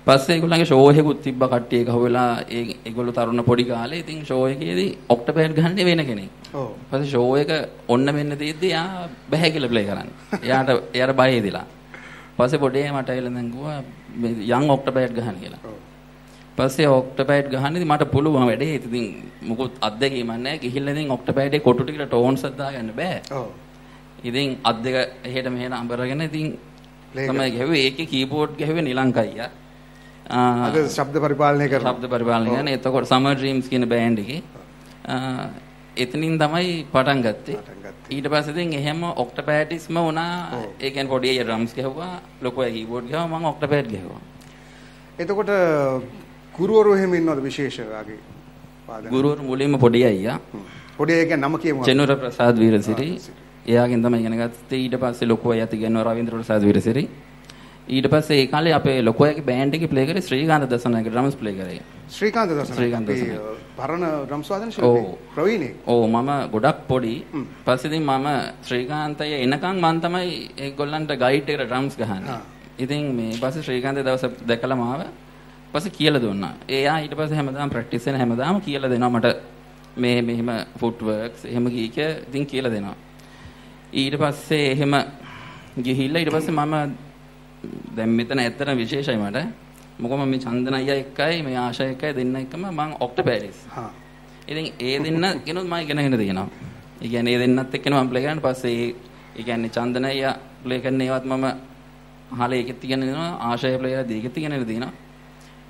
පස්සේ ඒගොල්ලන්ගේ ෂෝ එකකුත් තිබ්බ කට්ටිය එක හොයලා ඒ ඒගොල්ලෝ තරුණ පොඩි කාලේ ඉතින් ෂෝ එකේදී ඔක්ටපෑඩ් ගහන්නේ වෙන කෙනෙක්. ඔව්. පස්සේ ෂෝ එක ඔන්න මෙන්න තියෙද්දි එයා බෑ කියලා ප්ලේ කරන්නේ. එයාට එයාට බය හිතිලා. පස්සේ පොඩේ මට ඇවිල්ලා දැන් මේ යන් ඔක්ටපෑඩ් ගහන්න කියලා. ඔව්. පස්සේ ඔක්ටපෑඩ් ගහන්නේදී මට පුළුවන් වැඩේ. ඉතින් මොකොත් අත්දැකීමක් නැහැ. ගිහිල්ලා ඉතින් ඔක්ටපෑඩේ කොටු ටිකට ටෝන්ස් එකක් දාගන්න බෑ. ඔව්. ඉතින් අත් දෙක එහෙට මෙහෙට අඹරගෙන ඉතින් තමයි ගැහුවේ. ඒකේ කීබෝඩ් ගැහුවේ නිලංකයියා. අද ශබ්ද පරිපාලනය කරනවා. ශබ්ද පරිපාලනය කරන. එතකොට Summer Dreams කියන බෑන්ඩ් එකේ එතනින් තමයි පටන් ගත්තේ. ඊට පස්සේ ඉතින් එහෙම ඔක්ටපෑඩිස්ම වුණා. ඒ කියන්නේ පොඩි අය ඩ්‍රම්ස් ගැහුවා, ලොකු අය කීබෝඩ් ගැහුවා, මම ඔක්ටපෑඩ් ගැහුවා. එතකොට ගුරුවරු එහෙම ඉන්නවද විශේෂ වාගේ? ගුරුවරු මුලින්ම පොඩි අයියා පොඩි එකෙන් නම කියමු. චෙනුර ප්‍රසාද් වීරසිරි. එයාගෙන් තමයි ඉගෙන ගත්තේ. ඊට පස්සේ ලොකු අයත් ඉගෙනුවා රවීන්ද්‍ර ප්‍රසාද් වීරසිරි. ඊට පස්සේ ඒ කාලේ අපේ ලොකු අයගේ බෑන්ඩ් එකේ ප්ලේ කරේ ශ්‍රීකාන්ත දසනායක ඩ්‍රම්ස් ප්ලේ කරේ. ශ්‍රීකාන්ත දසන. ශ්‍රීකාන්ත අපේ, දසන. අ, පරණ ඩ්‍රම්ස් වාදන ශිල්පී. ප්‍රවීණේ. ඔව් මම ගොඩක් පොඩි. පස්සේ ඉතින් මම ශ්‍රීකාන්තය එනකන් මම තමයි ඒගොල්ලන්ට ගයිඩ් එකට ඩ්‍රම්ස් ගහන්නේ. ඉතින් මේ පස්සේ ශ්‍රීකාන්තේ දවස් දැකලා මාව පස්සේ කියලා දුන්නා. එයා ඊට පස්සේ හැමදාම ප්‍රැක්ටිස් වෙන හැමදාම කියලා දෙනවා මට මේ මෙහෙම ෆුට් වර්ක්ස් එහෙම කී කිය ඉතින් කියලා දෙනවා. ඊට පස්සේ එහෙම ගිහිල්ලා ඊට පස්සේ මම දැන් මෙතන ඇත්තටම විශේෂයි මට. මොකද මම මේ චන්දන අයියා එක්කයි මේ ආශා එක්කයි දෙන්න එක්කම මම ඔක්ටෝපෑරිස්. හා. ඉතින් ඒ දෙන්න කෙනුත් මම ඉගෙනගෙන තියෙනවා. ඒ කියන්නේ ඒ දෙන්නත් එක්කම මම ප්ලේ කරන පස්සේ ඒ කියන්නේ චන්දන අයියා ප්ලේ කරන ඒවත් මම අහලා ඒකෙත් ඉගෙන දෙනවා ආශය ප්ලේ කරලා ඒකෙත් ඉගෙන දෙනවා.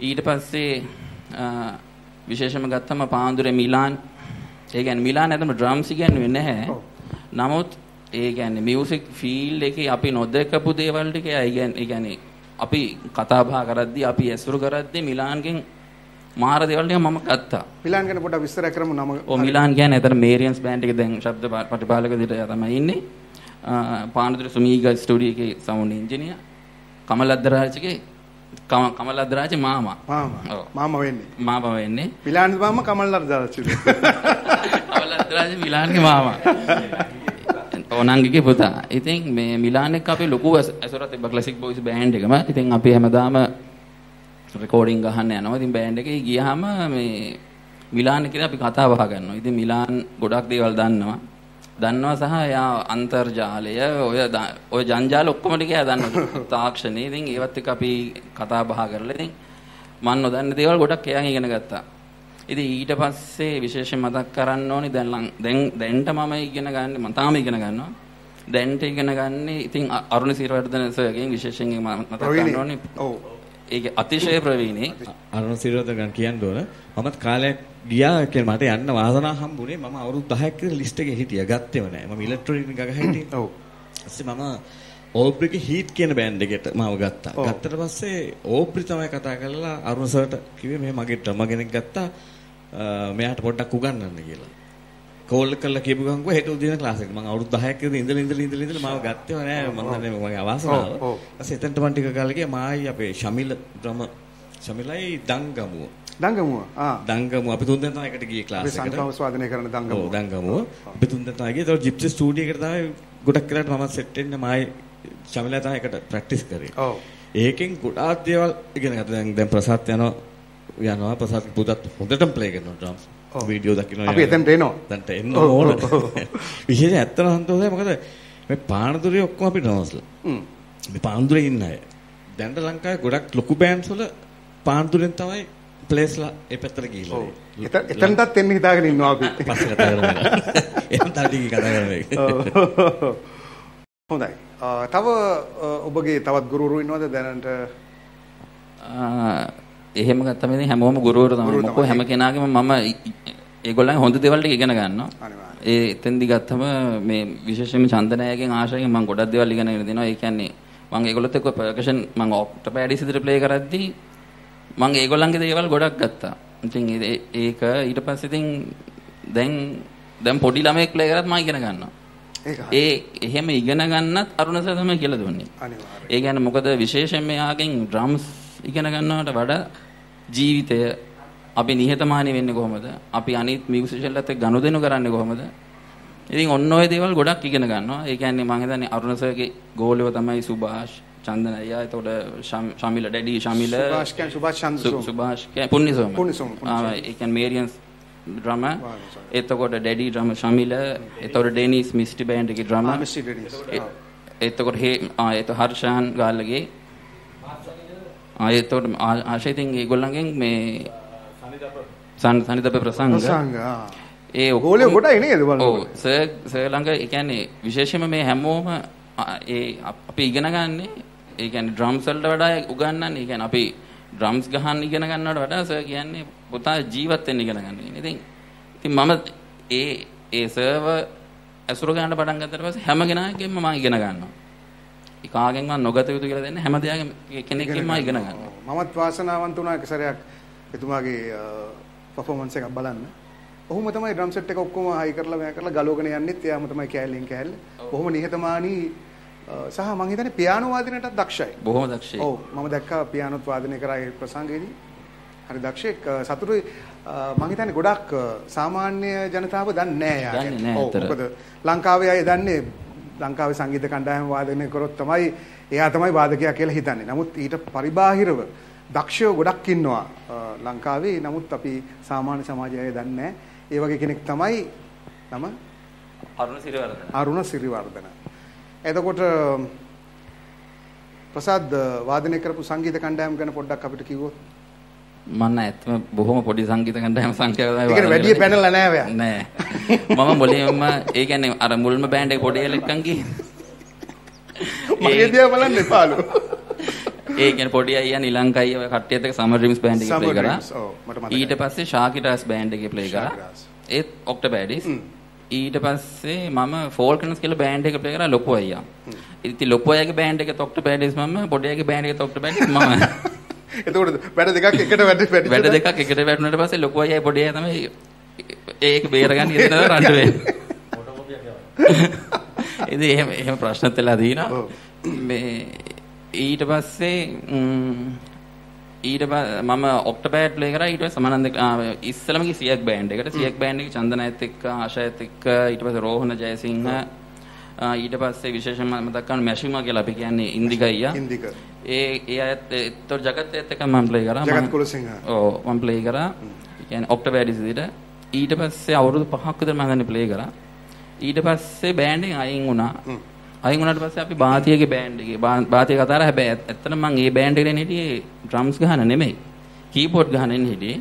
ඊට පස්සේ විශේෂම ගත්තම පාන්දුරේ මිලාන් ඒ කියන්නේ මිලාන් ඇතම ඩ්‍රම්ස් ඉගෙනුවේ නැහැ. නමුත් ඒ කියන්නේ මියුසික් ෆීල්ඩ් එකේ අපි නොදකපු දේවල් ටික ඒ කියන්නේ අපි කතා බහ කරද්දී අපි ඇසුරු කරද්දී මිලාන්ගෙන් මාර දේවල් ටික මම ගත්තා. මිලාන් ගැන පොඩ්ඩක් විස්තර කරමු නම. ඔව් මිලාන් කියන්නේ අතන මේරියන්ස් බෑන්ඩ් එකේ දැන් ශබ්ද ප- පටිපාලක විදිහට තමයි ඉන්නේ. පානදුර සුමීග ස්ටුඩියෝ එකේ සවුන්ඩ් ඉංජිනේර්. කමල් අද්දරාජගේ කම- කමල් අද්දරාජේ මාමා. මාමා. ඔව්. මාමා වෙන්නේ. මාමා වෙන්නේ. මිලාන් මාමා කමල්ලාට දාලා කමල් අද්දරාජේ මිලාන්ගේ මාමා. ඕනංගිගේ පුතා. ඉතින් මේ මිලාන් එක්ක අපි ලොකු ඇස- ඇසුරක් තිබ්බ ක්ලාසික් බොයිස් බෑන්ඩ් එකම. ඉතින් අපි හැමදාම රෙකෝඩින් ගහන්න යනවා. ඉතින් බෑන්ඩ් එකේ ගියාම මේ මිලාන් එකේ අපි කතා බහ ගන්නවා. ඉතින් මිලාන් ගොඩක් දේවල් දන්නවා. දන්නවා සහ එයා අන්තර්ජාලය ඔය ද- ඔය ජංජාල ඔක්කොම ටික එයා දන්නවා. තාක්ෂණේ. ඉතින් ඒවත් එක්ක අපි කතා බහ කරලා ඉතින් මම නොදන්න දේවල් ගොඩක් එයා ඉගෙන ගත්තා. ඉතින් ඊට පස්සේ විශේෂයෙන් මතක් කරන්න ඕනි දැන් දැන් දැන්ට මම ඉගෙන ගන්න මම තාම ඉගෙන ගන්නවා. දැන්ට ඉගෙන ගන්නේ ඉතින් අරුණ සිරවර්ධන සර්ගෙන් විශේෂයෙන් මතක් කරන්න. ඕනි. ඔව්. ඒක අතිශය ප්‍රවීණේ. අරුණ සිරවර්ධන කියන්න ඕන. මමත් කාලයක් ගියා කියන්නේ මට යන්න වාසනාව හම්බුනේ මම අවුරුදු 10ක් විතර ලිස්ට් එකේ හිටියා. ගත්තේම නෑ. මම ඉලෙක්ට්‍රොනික ගහ හිටියේ. ඔව්. ඊස්සේ මම ඕබ්‍රිගේ හීට් කියන බෑන්ඩ් එකට මාව ගත්තා. ගත්තට පස්සේ ඕබ්‍රි තමයි කතා කරලා අරුණ සර්ට කිව්වේ මේ මගේ ඩ්‍රම කෙනෙක් ගත්තා. මෙයාට පොඩ්ඩක් උගන්වන්න කියලා. කෝල් කරලා කියපු ගමන් කිව්වා හෙට උදේ ක්ලාස් එකට. මම අවුරුදු 10ක් විතර ඉඳලා ඉඳලා ඉඳලා ඉඳලා මාව ගත්තේම නෑ. මම දන්නේ මගේ අවාසනාව. ඊපස්සේ එතනට මම ටික කාලෙක ගියා මායි අපේ ශමිල ඩ්‍රම ශමිලයි දංගමුව. දංගමුව. ආ. දංගමුව අපි තුන් දෙනා එකට ගියේ ක්ලාස් එකට. සංකල්ප වාදනය කරන ඔව් දංගමුව. දංගමුව. අපි තුන් දෙනා ගියේ. ඒතකොට ජිප්සි ස්ටුඩියෝ එකට තමයි ගොඩක් වෙලාට මම සෙට් වෙන්නේ මායි ශමිලා තමයි එකට ප්‍රැක්ටිස් කරේ. ඔව්. ඒකෙන් ගොඩාක් දේවල් ඉගෙන ගත්තා. දැන් දැන් ප්‍රසාද් යනවා යනවා ප්‍රසාද් පුතත් හොඳටම ප්ලේ කරනවා ඩ්‍රම්ස්. වීඩියෝ දකින්න අපි එතනට එනවා. දැන්ට එන්න ඕන. විශේෂයෙන් ඇත්තම සන්තෝෂයි මොකද මේ පානදුරේ ඔක්කොම අපි ඩ්‍රම්ස්ලා. හ්ම්. මේ පානදුරේ ඉන්න අය. දැන්ට ලංකාවේ ගොඩක් ලොකු බෑන්ඩ්ස් වල පානදුරෙන් තමයි ප්ලේස්ලා ඒ පැත්තට ගිහිල්ලා. එතනටත් එන්න හිතාගෙන ඉන්නවා අපි. පස්සේ කතා කරමු. එහෙනම් ටිකක් කතා කරමු. හොඳයි. තව ඔබගේ තවත් ගුරුවරු ඉන්නවද දැනට? එහෙම ගත්තම ඉතින් හැමෝම ගුරුවරු තමයි. මොකෝ. හැම කෙනාගේම මම ඒගොල්ලන්ගේ හොඳ දේවල් ටික ඉගෙන ගන්නවා. ඒ එතෙන්දි ගත්තම මේ විශේෂයෙන්ම චන්දනයගෙන් ආශයෙන් මම ගොඩක් දේවල් ඉගෙනගෙන දෙනවා. ඒ කියන්නේ මම ඒගොල්ලොත් එක්ක පර්කෂන් මම ඔක්ටෝපෑඩිස් විතර ප්ලේ කරද්දී මම ඒගොල්ලන්ගේ දේවල් ගොඩක් ගත්තා. ඉතින් ඒක ඊට පස්සේ ඉතින් දැන් දැන් පොඩි ළමයෙක් ප්ලේ කරත් මම ඉගෙන ගන්නවා. ඒ එහෙම ඉගෙන ගන්නත් අරුණ සර් තමයි කියලා දුන්නේ. අනිවාර්යයෙන්. ඒ කියන්නේ මොකද විශේෂයෙන් මෙයාගෙන් ඩ්‍රම්ස් ඉගෙන ගන්නවට වඩා ජීවිතය අපි නිහතමානී වෙන්නේ කොහොමද? අපි අනිත් මියුසිෂියන්ලත් එක්ක ගනුදෙනු කරන්නේ කොහොමද? ඉතින් ඔන්න ඔය දේවල් ගොඩක් ඉගෙන ගන්නවා. ඒ කියන්නේ මම හිතන්නේ අරුණ සර්ගේ ගෝලියව තමයි සුභාෂ් චන්දන අයියා. එතකොට ශම්- ශමිල ඩැඩි ශමිල සුභාෂ් කියන්නේ සුභාෂ් චන්ද්‍රසෝම. සුභාෂ් කියන්නේ පුන්නිසෝම. පුන්නිසෝම. ආ, ඒ කියන්නේ මේරියන්ස් ඩ්‍රම. එතකොට ඩැඩි ඩ්‍රම ශමිල. එතකොට ඩෙනිස් මිස්ටි බෑන්ඩ් එකේ ඩ්‍රම. එ- එතකොට හේ ආ එතකොට හර්ෂාන් ගාල්ලගේ ආ එතකොට ආ- ආශා ඉතින් ඒගොල්ලන්ගෙන් මේ සන් සනිදප ප්‍රසංග ප්‍රසංග. ඒ ගෝලියෝ ගොඩයි නේද බලනකොට? ඔව් සර් සර් ළඟ ඒ කියන්නේ විශේෂයෙන්ම මේ හැමෝම ඒ අප- ඉගෙන ගන්නේ ඒ කියන්නේ ඩ්‍රම්ස් වලට වඩා උගන්වන්නේ ඒ කියන්නේ අපි ඩ්‍රම්ස් ගහන්න ඉගෙන ගන්නවට වඩා සර් කියන්නේ පුතා ජීවත් වෙන්න ඉගෙන ගන්න. ඉතින් ඉතින් මම ඒ ඒ සර්ව ඇසුර ගන්න පටන් ගත්තට පස්සේ හැම කෙනාගෙන්ම මම ඉගෙන ගන්නවා. කාගෙන්වත් නොගත යුතු කියලා දෙන්නේ හැම දෙයක්ම කෙනෙක්ගෙන්ම මම ඉගෙන ගන්නවා. ඔව්. මමත් වාසනාවන්ත වුණා එක සැරයක් එතුමාගේ පර්ෆෝමන්ස් එකක් බලන්න. ඔහොම තමයි ඩ්‍රම් සෙට් එක ඔක්කොම හයි කරලා මෑ කරලා ගලවගෙන යන්නෙත් එයාම තමයි කෑල්ලෙන් කෑල්ල. බොහොම නිහතමානී සහ මං හිතන්නේ පියානෝ වාදනයටත් දක්ෂයි. බොහොම දක්ෂයි. ඔව් මම දැක්කා පියානොත් වාදනය කරා ඒ ප්‍රසංගයේදී. හරි දක්ෂෙක් අ, සතුටුයි අ, මං හිතන්නේ ගොඩක් සාමාන්‍ය ජනතාව දන්නේ නැහැ යා දන්නේ ගැන. නැහැ ඔව්. මොකද ලංකාවේ අය දන්නේ ලංකාවේ සංගීත කණ්ඩායම වාදනය කරොත් තමයි එයා තමයි වාදකයා කියලා හිතන්නේ. නමුත් ඊට පරිබාහිරව දක්ෂයෝ ගොඩක් ඉන්නවා ලංකාවේ. නමුත් අපි සාමාන්‍ය සමාජය දන්නේ. ඒ වගේ කෙනෙක් තමයි නම අරුණ සිරිවර්ධන. අරුණ සිරිවර්ධන. එතකොට ප්‍රසාද් වාදනය කරපු සංගීත කණ්ඩායම ගැන පොඩ්ඩක් අපිට කිව්වොත්. මම ඇත්තම බොහොම පොඩි සංගීත කණ්ඩායම සංඛ්‍යාව තමයි ඒ කියන්නේ වැඩි පැනලා නෑ ඔයා. නෑ. මම මුලින්ම ඒ කියන්නේ අර මුල්ම බෑන්ඩ් එක පොඩි එලෙක්කන් ගියේ මගේ දිහා බලන්න එපාලු. ඒ කියන්නේ පොඩි අයියා නිලංක අයියා කට්ටියත් එක්ක සමර් ඩ්‍රීම්ස් බෑන්ඩ් එකේ ප්ලේ කරා. ඊට පස්සේ ශාකිටාස් බෑන්ඩ් එකේ ප්ලේ කරා. ඒත් ඔක්ටෝබෑඩිස් ඊට පස්සේ මම ෆෝල්කනස් කියලා බෑන්ඩ් එක ප්ලේ කරා ලොකු අයියා. ඉතින් ලොකු අයියාගේ බෑන්ඩ් එකේ ඔක්ටෝබෑඩිස් මම පොඩි අයියාගේ බෑන්ඩ් එකේ ඔක්ටෝබෑඩිස් මම එතකොට වැඩ දෙකක් එකට වැඩ වැඩි වැඩ දෙකක් එකට වැටුණාට පස්සේ ලොකු අයියා පොඩි අයියා තමයි ඒක බේරගන්න ඉතින් රණ්ඩු වෙන්නේ. ඉතින් එහෙම එහෙම ප්‍රශ්නත් වෙලා දිනවා. මේ ඊට පස්සේ ඊට මම ඔක්ටෝබෑඩ් ප්ලේ කරා. ඊට පස්සේ සමානන්ද ඉස්සලම ගිය සියක් බෑන්ඩ් එකට. සියක් බෑන්ඩ් එකේ චන්දනයත් එක්ක ආශයත් එක්ක. ඊට පස්සේ රෝහණ ජයසිංහ ඊට පස්සේ විශේෂයෙන්ම මතක් කරන්න මැෂිමා කියලා අපි කියන්නේ ඉන්දික අයියා. ඉන්දික. ඒ ඒ අයත් ඒතොර ජගත් එක්ක මම ප්ලේ කරා. මම- කුලසිංහ. ඔව් මම ප්ලේ කරා. කියන්නේ ඔක්ටෝබර් ඉදිරියට ඊට පස්සේ අවුරුදු 5ක් විතර මම ගන්න ප්ලේ කරා. ඊට පස්සේ බෑන්ඩ් එකෙන් අයින් වුණා. අයින් වුණාට පස්සේ අපි බාතියගේ බෑන්ඩ් එකේ බාතිය කතා කරා හැබැයි ඇත්ත- ඇත්තටම මම ඒ බෑන්ඩ් එකේ හිටියේ ඩ්‍රම්ස් ගහන නෙමෙයි. කීබෝඩ් ගහන හිටියේ.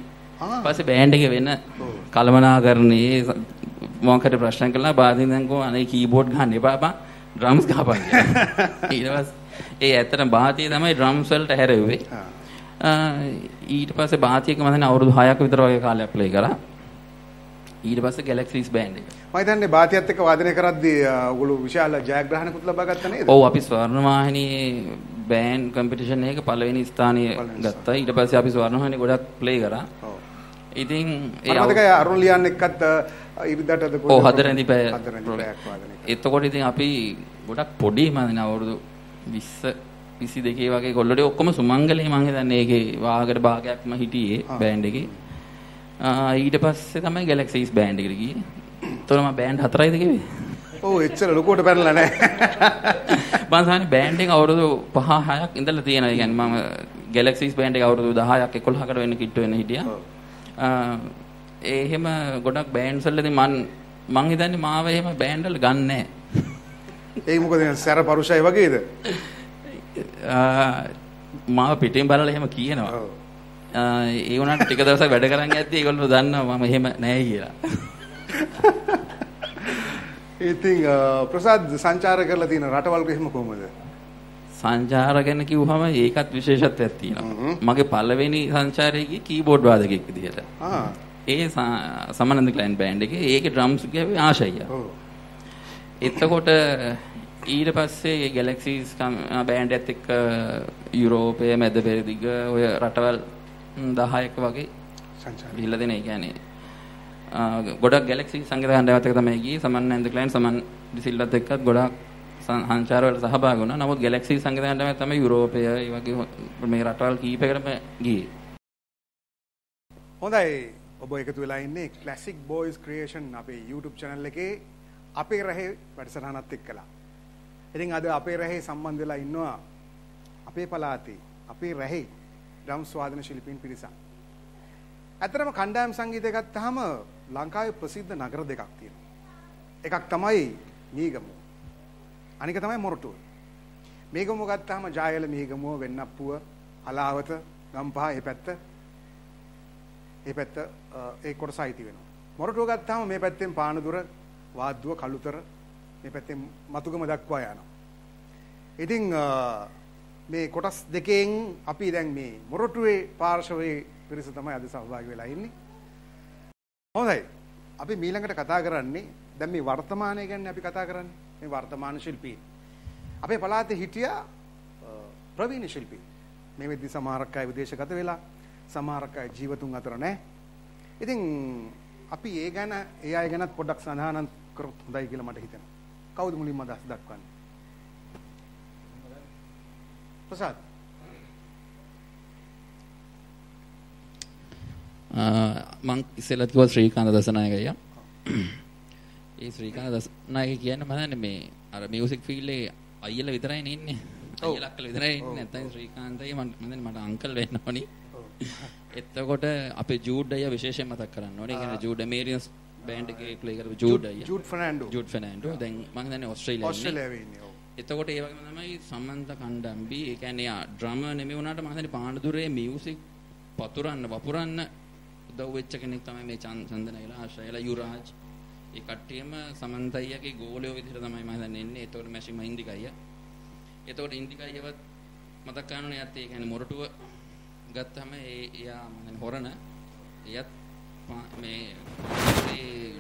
පස්සේ බෑන්ඩ් එකේ වෙන කලමනාකරණයේ මොකකට ප්‍රශ්න කළා බාතියෙන් දැන් කොහොම අනේ කීබෝඩ් ගහන්න එපා බා ඩ්‍රම්ස් ගහපන් කියලා. ඒ ඇත්තටම බාතිය තමයි ඩ්‍රම්ස් වලට හැරෙව්වේ. ඊට පස්සේ බාතියක මම හිතන්නේ අවුරුදු 6ක විතර වගේ කාලයක් ප්ලේ කරා. ඊට පස්සේ Galaxies බෑන්ඩ් එක. මම හිතන්නේ බාතියත් එක්ක වාදනය කරද්දී අ, ඔයගොල්ලෝ විශාල ජයග්‍රහණකුත් ලබා ගත්තා නේද? ඔව් අපි ස්වර්ණවාහිනියේ බෑන්ඩ් කම්පිටිෂන් එක පළවෙනි ස්ථානය ගත්තා. ඊට පස්සේ අපි ස්වර්ණවාහිනිය ගොඩක් ප්ලේ කරා. ඉතින් මට මතකයි අරුණ ලියන්න එක්කත් ඉරිදටද ඔව් හතරෙන්දි පැය. එතකොට ඉතින් අපි ගොඩක් පොඩි මම හිතන්නේ අවුරුදු 20 22 වගේ කොල්ලෝඩේ ඔක්කොම සුමංගලේ මම හිතන්නේ ඒකේ වාහකට භාගයක්ම හිටියේ බෑන්ඩ් එකේ. ඊට පස්සේ තමයි Galaxies බෑන්ඩ් එකට ගියේ. එතකොට මම බෑන්ඩ් හතරයිද කිව්වේ? ඔව් එච්චර ලොකුවට පැනලා නැහැ. මම සාමාන්‍ය බෑන්ඩ් එක අවුරුදු 5 6ක් ඉඳලා තියෙනවා. ඒ කියන්නේ මම Galaxies බෑන්ඩ් එක අවුරුදු 10ක් 11කට වෙන්න කිට්ටු වෙන්න හිටියා. එහෙම ගොඩක් බෑන්ඩ්ස් වලදී මං මං හිතන්නේ මාව එහෙම බෑන්ඩ් වල ගන්නෑ. ඒ මොකද සැර පරුෂයි වගේද? මාව පිටින් බලලා එහෙම කියනවා. ඒ වුණාට ටික දවසක් වැඩ කරන් යද්දි ඒගොල්ලෝ දන්නවා මම එහෙම නැහැ කියලා. ඉතින් ප්‍රසාද් සංචාර කරලා තියෙන රටවල් එහෙම කොහමද? සංචාර ගැන කිව්වම ඒකත් විශේෂත්වයක් තියෙනවා. මගේ පළවෙනි සංචාරයේ කීබෝඩ් වාදකයෙක් විදිහට. ආ ඒ සමනන්ද ක්ලයින් බෑන්ඩ් එකේ ඒකේ ඩ්‍රම්ස් ගෑවේ ආශය. ඔව්. එතකොට ඊට පස්සේ ගැලක්සිස් බෑන්ඩ් එකත් එක්ක යුරෝපය මැද පෙරදිග ඔය රටවල් 10ක වගේ සංචාරය. ගිහිල්ලා දෙන ඒ කියන්නේ ගොඩක් ගැලක්සි සංගීත කණ්ඩායමත් එක්ක තමයි ගියේ සමන් ඇන්ද ක්ලයින් සමන් ඩිසිල්වත් එක්කත් ගොඩක් සංචාර වලට සහභාගී වුණා. නමුත් ගැලක්සි සංගීත කණ්ඩායම තමයි යුරෝපය ඒ වගේ මේ රටවල් කීපයකටම ගියේ. හොඳයි ඔබ එකතු වෙලා ඉන්නේ Classic Boys Creation අපේ YouTube channel එකේ අපේ රහේ වැඩසටහනත් එක්කලා. ඉතින් අද අපේ රහේ සම්බන්ධ වෙලා ඉන්නවා අපේ පළාතේ අපේ රහේ ඩ්‍රම්ස් වාදන ශිල්පීන් පිරිසක්. ඇත්තටම කණ්ඩායම් සංගීතය ගත්තාම ලංකාවේ ප්‍රසිද්ධ නගර දෙකක් තියෙනවා. එකක් තමයි මීගමුව. අනික තමයි මොරටුව. මීගමුව ගත්තාම ජායල මීගමුව වෙන්නප්පුව හලාවත ගම්පහ ඒ පැත්ත ඒ පැත්ත අ, ඒ කොටස අයිති වෙනවා. මොරටුව ගත්තාම මේ පැත්තෙන් පානදුර වාද්දුව කළුතර මේ පැත්තෙන් මතුගම දක්වා යනවා. ඉතින් අ, මේ කොටස් දෙකෙන් අපි දැන් මේ මොරටුවේ පාර්ශවයේ පිරිස තමයි අද සහභාගී වෙලා ඉන්නේ. හොඳයි. අපි මීළඟට කතා කරන්නේ දැන් මේ වර්තමානය ගැන අපි කතා කරන්නේ. මේ වර්තමාන ශිල්පීන්. අපේ පළාතේ හිටියා අ, ප්‍රවීණ ශිල්පීන්. මේ වෙද්දි සමහරක් අය විදේශගත වෙලා සමහරක් ජීවතුන් අතර නැහැ. ඉතින් අපි ඒ ගැන ඒ අය ගැනත් පොඩ්ඩක් සඳහන් කරොත් හොඳයි කියලා මට හිතෙනවා. කවුද මුලින්ම අදහස් දක්වන්නේ? ප්‍රසාද්. මං ඉස්සෙල්ලත් කිව්වා ශ්‍රීකාන්ත දසනායක අයියා. ඒ ශ්‍රීකාන්ත දසනායක කියන්නේ මම මේ අර මියුසික් ෆීල්ඩ් එකේ අයියලා විතරයි නේ ඉන්නේ. අයියලා අක්කලා විතරයි ඉන්නේ. නැත්නම් ශ්‍රීකාන්ත අයියා මම මට අංකල් වෙන්න ඕනි. එතකොට අපේ ජූඩ් අයියා විශේෂයෙන් මතක් කරන්න ඕනේ. ඒ කියන්නේ ජූඩ් ඇමේරියන්ස් බෑන්ඩ් එකේ ප්ලේ කරපු ජූඩ් අයියා. ජූඩ් ෆර්නෑන්ඩෝ. ජූඩ් ෆර්නෑන්ඩෝ. දැන් මම දන්නේ ඕස්ට්‍රේලියාවේ. ඕස්ට්‍රේලියාවේ ඉන්නේ. ඔව්. එතකොට ඒ වගේම තමයි සමන්ත කණ්ඩම්බි ඒ කියන්නේ යා ඩ්‍රමර් නෙමෙයි වුණාට මම හිතන්නේ පානදුරේ මියුසික් පතුරන්න වපුරන්න උදව් වෙච්ච කෙනෙක් තමයි මේ චන්- චන්දනයිලා ආශයලා යුරාජ් ඒ කට්ටියම සමන්ත අයියාගේ ගෝලයෝ විදිහට තමයි මම හිතන්නේ එන්නේ එතකොට මැෂි මහින්දික අයියා එතකොට ඉන්දික අයියවත් මතක් කරනවනේ යත් ඒ කියන්නේ මොරටුව ගත්තාම ඒ එයා හොරණ එයත් මේ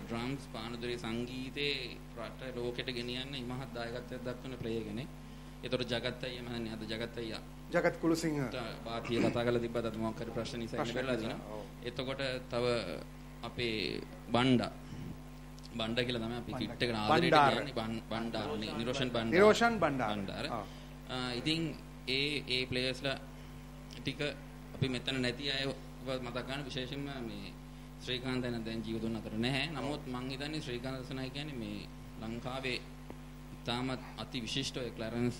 ඩ්‍රම්ස් පානදුරේ සංගීතේ රට ලෝකෙට ගෙනියන්න ඉමහත් දායකත්වයක් දක්වන ප්ලේයර් කෙනෙක්. ඒතකොට ජගත් අයියා මම දන්නේ අද ජගත් අයියා ජගත් කුලසිංහ. වාතිය කතා කරලා තිබ්බත් අද මොකක් හරි ප්‍රශ්න නිසා නිසා, දිනවා. එතකොට තව අපේ බණ්ඩා බණ්ඩා කියලා තමයි අපි කිට් එකට ආදරේට. කියන්නේ බණ්- බණ්ඩාර නි- නිරෝෂන් බණ්ඩාර. නිරෝෂන්. ආ, ඉතින් ඒ ඒ ප්ලේයර්ස්ලා ටික අපි මෙතන නැති අය මතක් ගන්න විශේෂයෙන්ම මේ ශ්‍රීකාන්ත යන දැන් ජීවිතුන් අතර නැහැ. නමුත් මං හිතන්නේ ශ්‍රීකාන්ත දසනායි කියන්නේ මේ ලංකාවේ ඉතාමත් අති විශිෂ්ට ඔය ක්ලැරන්ස්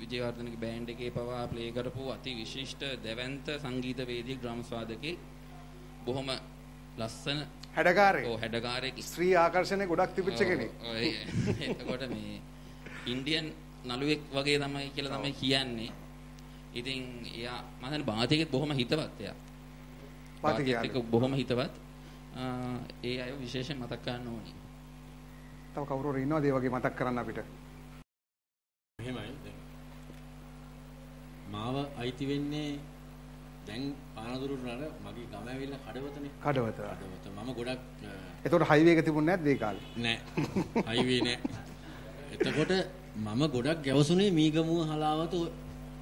විජේවර්ධනගේ බෑන්ඩ් එකේ පවා ප්ලේ කරපු අති විශිෂ්ට දෙවන්ත සංගීත වේදික ඩ්‍රම්ස් වාදකේ බොහොම ලස්සන හැඩකාරේ. ඕ හැඩකාරයෙක් ස්ත්‍රී ආකර්ෂණය ගොඩක් තිබිච්ච කෙනෙක්. ඔව්, ඔය එතකොට මේ ඉන්දියන් නළුවෙක් වගේ තමයි කියලා තමයි කියන්නේ. ඉතින් එයා මම හිතන්නේ භාතිකෙත් බොහොම හිතවත් එයා. භාතික භාතිකෙත් එක්ක බොහොම හිතවත්. ඒ අය විශේෂයෙන් මතක් කරන්න ඕනි. තව කවුරු හරි ඉන්නවද ඒ වගේ මතක් කරන්න අපිට? එහෙමයි දැන් මාව අයිති වෙන්නේ දැන් පානදුරු නර මගේ ගම ඇවිල්ලා කඩවතනේ කඩවත. කඩවත මම ගොඩක් එතකොට හයිවේ එක තිබුණේ නැද්ද ඒ කාලේ? නෑ හයිවේ නෑ එතකොට මම ගොඩක් ගැවසුනේ මීගමුව හලාවත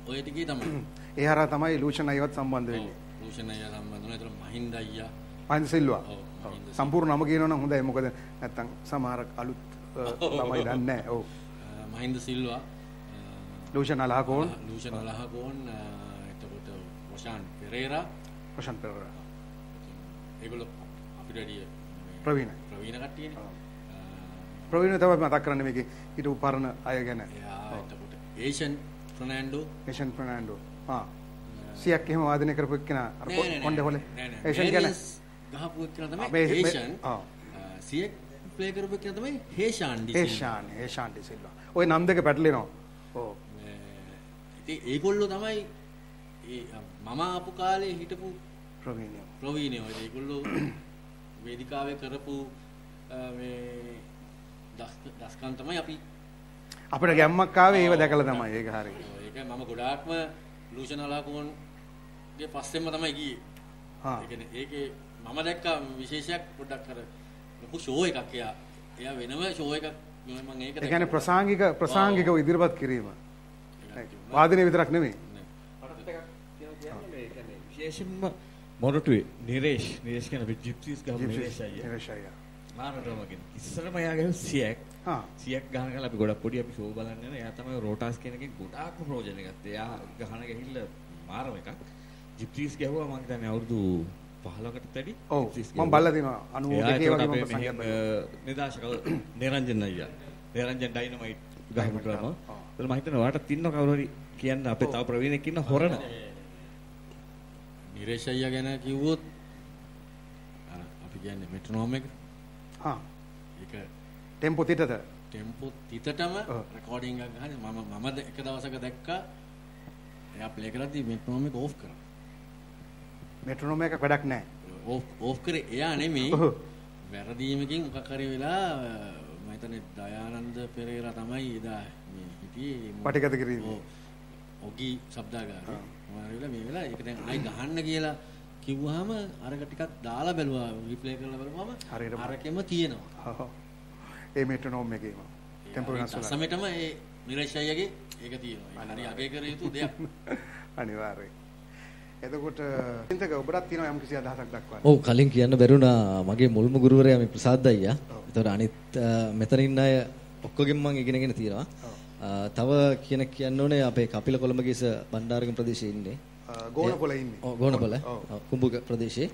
ඔය- ටිකේ තමයි ඒ හරහා තමයි ලූෂන් අයවත් සම්බන්ධ වෙන්නේ. රෝෂණ අයියා සම්බන්ධ වුණා ඒතර මහින්ද අයියා මහින්ද සිල්වා. සම්පූර්ණ නම කියනවනම් හොඳයි. මොකද නැත්තම් සමහර අලුත් ළමයි දන්නේ නැහැ. ඔව්. මහින්ද සිල්වා ලූෂන් අලහකෝන්, ලූෂන් අලහගෝන් අ, එතකොට රොෂාන් පෙරේරා ප්‍රශාන්ත් පෙරේරා. ඒගොල්ලෝ අපිට වැඩිය ප්‍රවීණ. ප්‍රවීණ කට්ටියනේ ප්‍රවීණ තමයි මතක් කරන්නේ මේකේ හිටපු පරණ අය ගැන. එතකොට ඒෂන් ෆර්නෑන්ඩෝ ඒෂන් ෆර්නෑන්ඩෝ. ආ. සියක් එහෙම වාදනය කරපු එක්කෙනා අර කොණ්ඩේ හොලේ. ඒෂන් ගැන. ගහපු එක්කන තමයි ඒෂන් ආ. සියක් ප්ලේ කරපු එක්කන තමයි හේෂාන් ඩි ඒෂාන්, ඒෂාන් ඩි සිල්වා. ওই නම් දෙක පැටලෙනවා. ඔව්. ඉතින් ඒගොල්ලෝ තමයි මම ආපු කාලේ හිටපු ප්‍රවීණයෝ. ප්‍රවීණයෝ ඒගොල්ලෝ වේදිකාවේ කරපු මේ දස්- දස්කම් තමයි අපි අපිට ගැම්මක් ආවේ ඒව දැකලා තමයි ඒක හරිය. ඒක මම ගොඩාක්ම ලූෂන් අලාකෝන්ගේ පස්සෙන්ම තමයි ගියේ ආ. ඒ කියන්නේ ඒකේ මම දැක්ක විශේෂයක් පොඩ්ඩක් අර ලොකු ෂෝ එකක් එයා එයා වෙනම ෂෝ එකක් මම ඒක ඒ කියන්නේ ප්‍රසාංගික ප්‍රසාංගිකව ඉදිරිපත් කිරීම. වාදනය විතරක් නෙමෙයි. විශේෂයෙන්ම මොරටුවේ නිරේෂ් නිරේෂ් කියන ජිප්සීස් ගහපු නිරේෂ් අයියා නිරේෂ් අයියා. මාරටම කියන ඉස්සරම එයාගේ සියක් හා සියක් ගහන කල අපි ගොඩක් පොඩි අපි ෂෝ බලන්න යන එයා තමයි රෝටාස් කියන එකෙන් ගොඩාක්ම ප්‍රයෝජන ගත්තේ. එයා ගහන ගහිල්ල මාරම එකක්. ජිප්සීස් ගැහුවා මං හිතන්නේ අවුරුදු 15කට වැඩි ඔව්. මම බලලා තිනවා 92 එයා වගේ ඒකට මම මෙහෙම නිදාශක නිරංජන අයියා. නිරංජන ඩයිනමයිට් ගහපු ක්‍රම ඒත් මම හිතනවා ඔයාට තින්න කවුරු හරි කියන්න අපේ තව ප්‍රවීණෙක් ඉන්න හොරන නිරේෂ් අයියා ගැන කිව්වොත් අර අපි කියන්නේ මෙට්‍රොනෝම් එක. හා ටෙම්පෝ තිතට ටෙම්පෝ තිතටම. රෙකෝඩින් එකක් ගහන්නේ මම මම එක දවසක දැක්කා එයා ප්ලේ කරද්දි මෙට්‍රොනෝම් එක ඕෆ් කරා මෙට්‍රොනෝම එක වැඩක් නැහැ. ඕෆ් ඕෆ් කරේ එයා නෙමෙයි ඔහ්. වැරදීමකින් මොකක් හරි වෙලා මම හිතන්නේ දයානන්ද පෙරේරා තමයි එදා මේ හිටියේ පටිගත කිරීම. ඔගි ශබ්දාගාරේ මොනවා හරි වෙලා මේ වෙලා ඒක දැන් ආයි ගහන්න කියලා කිව්වහම අරක ටිකක් දාලා බැලුවා රිප්ලේ කරලා බලුවම. අරකෙම තියෙනවා. ඒ මෙට්‍රොනෝම් එකේම ටෙම්පෝ වෙනස් වෙලා. සමෙටම ඒ නිරේෂ් අයියාගේ ඒක තියෙනවා හරි අගය කර යුතු දෙයක් අනිවාර්යයෙන්. එතකොට චින්තක ඔබටත් තියෙනවා යම් කිසි අදහසක් දක්වන්න. ඔව් කලින් කියන්න බැරුණා මගේ මුල්ම ගුරුවරයා මේ ප්‍රසාද් අයියා. ඒතකොට අනිත් මෙතන ඉන්න අය ඔක්කොගෙම මම ඉගෙනගෙන තියෙනවා. තව කියන කියන්න ඕනේ අපේ කපිල කොළඹගේස බණ්ඩාරගම ප්‍රදේශයේ ඉන්නේ. අ, ගෝනපොළ ඉන්නේ. ඔව්. ඔව්, කුඹුග ප්‍රදේශයේ.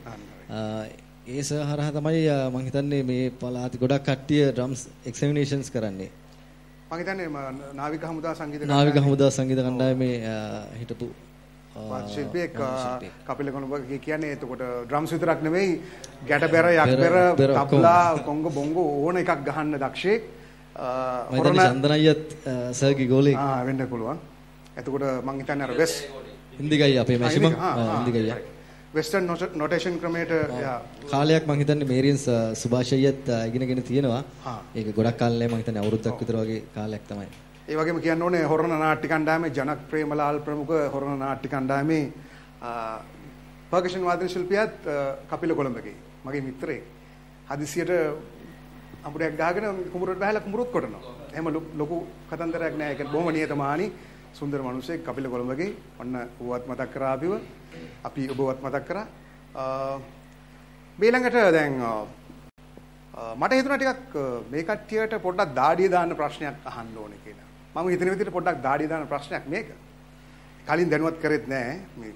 ඒ සර් හරහා තමයි මම හිතන්නේ මේ පළාති ගොඩක් කට්ටිය ඩ්‍රම්ස් එක්සැමිනේෂන්ස් කරන්නේ. මම හිතන්නේ නාවික හමුදා සංගීත නාවික හමුදා සංගීත කණ්ඩායමේ හිටපු ශිල්පියෙක්. කපිල කොණබගේ කියන්නේ එතකොට ඩ්‍රම්ස් විතරක් නෙමෙයි ගැට බෙර යක් ඔක්කොම. තබ්ලා කොංග බොංගෝ ඕන එකක් ගහන්න දක්ෂයෙක් මම හිතන්නේ චන්දන අයියත් අ, සර්ගේ ගෝලෙක් ආ වෙන්න පුළුවන්. එතකොට මම හිතන්නේ අර වෙස් හින්දිගයි අපේ මැෂිම. හින්දිගයි වෙස්ටර්න් නොටේෂන් ක්‍රමයට කාලයක් මම හිතන්නේ මේරියන්ස් සුභාෂ් අයියත් අ, ඉගෙනගෙන තියෙනවා. ඒක ගොඩක් කාලේ මම හිතන්නේ අවුරුද්දක් විතර වගේ කාලයක් තමයි ඒ වගේම කියන්න ඕනේ හොරණ නාට්‍ය කණ්ඩායමේ ජනක් ප්‍රේමලාල් ප්‍රමුඛ හොරණ නාට්‍ය කණ්ඩායමේ පර්කෂන් වාදන ශිල්පියාත් කපිල කොළඹගේ මගේ මිත්‍රයෙක් හදිසියට අඹුරයක් ගහගෙන කුඹුරට බහලා කුඹුරුත් කොටනවා. එහෙම ලොකු කතන්දරයක් නෑ. ඒක බොහොම නියතමානි සුන්දර මිනිසෙක් කපිල කොළඹගේ ඔන්න ඌවත් මතක් කරා අපිව. අපි ඔබවත් මතක් කරා. අ, මේ ළඟට දැන් අ, අ, මට හිතුණා ටිකක් අ, මේ කට්ටියට පොඩ්ඩක් දාඩිය දාන්න ප්‍රශ්නයක් අහන්න ඕනේ කියලා. මම හිතන විදිහට පොඩ්ඩක් දාඩිය දාන්න ප්‍රශ්නයක් මේක. කලින් දැනුවත් කරෙත් නෑ. මේ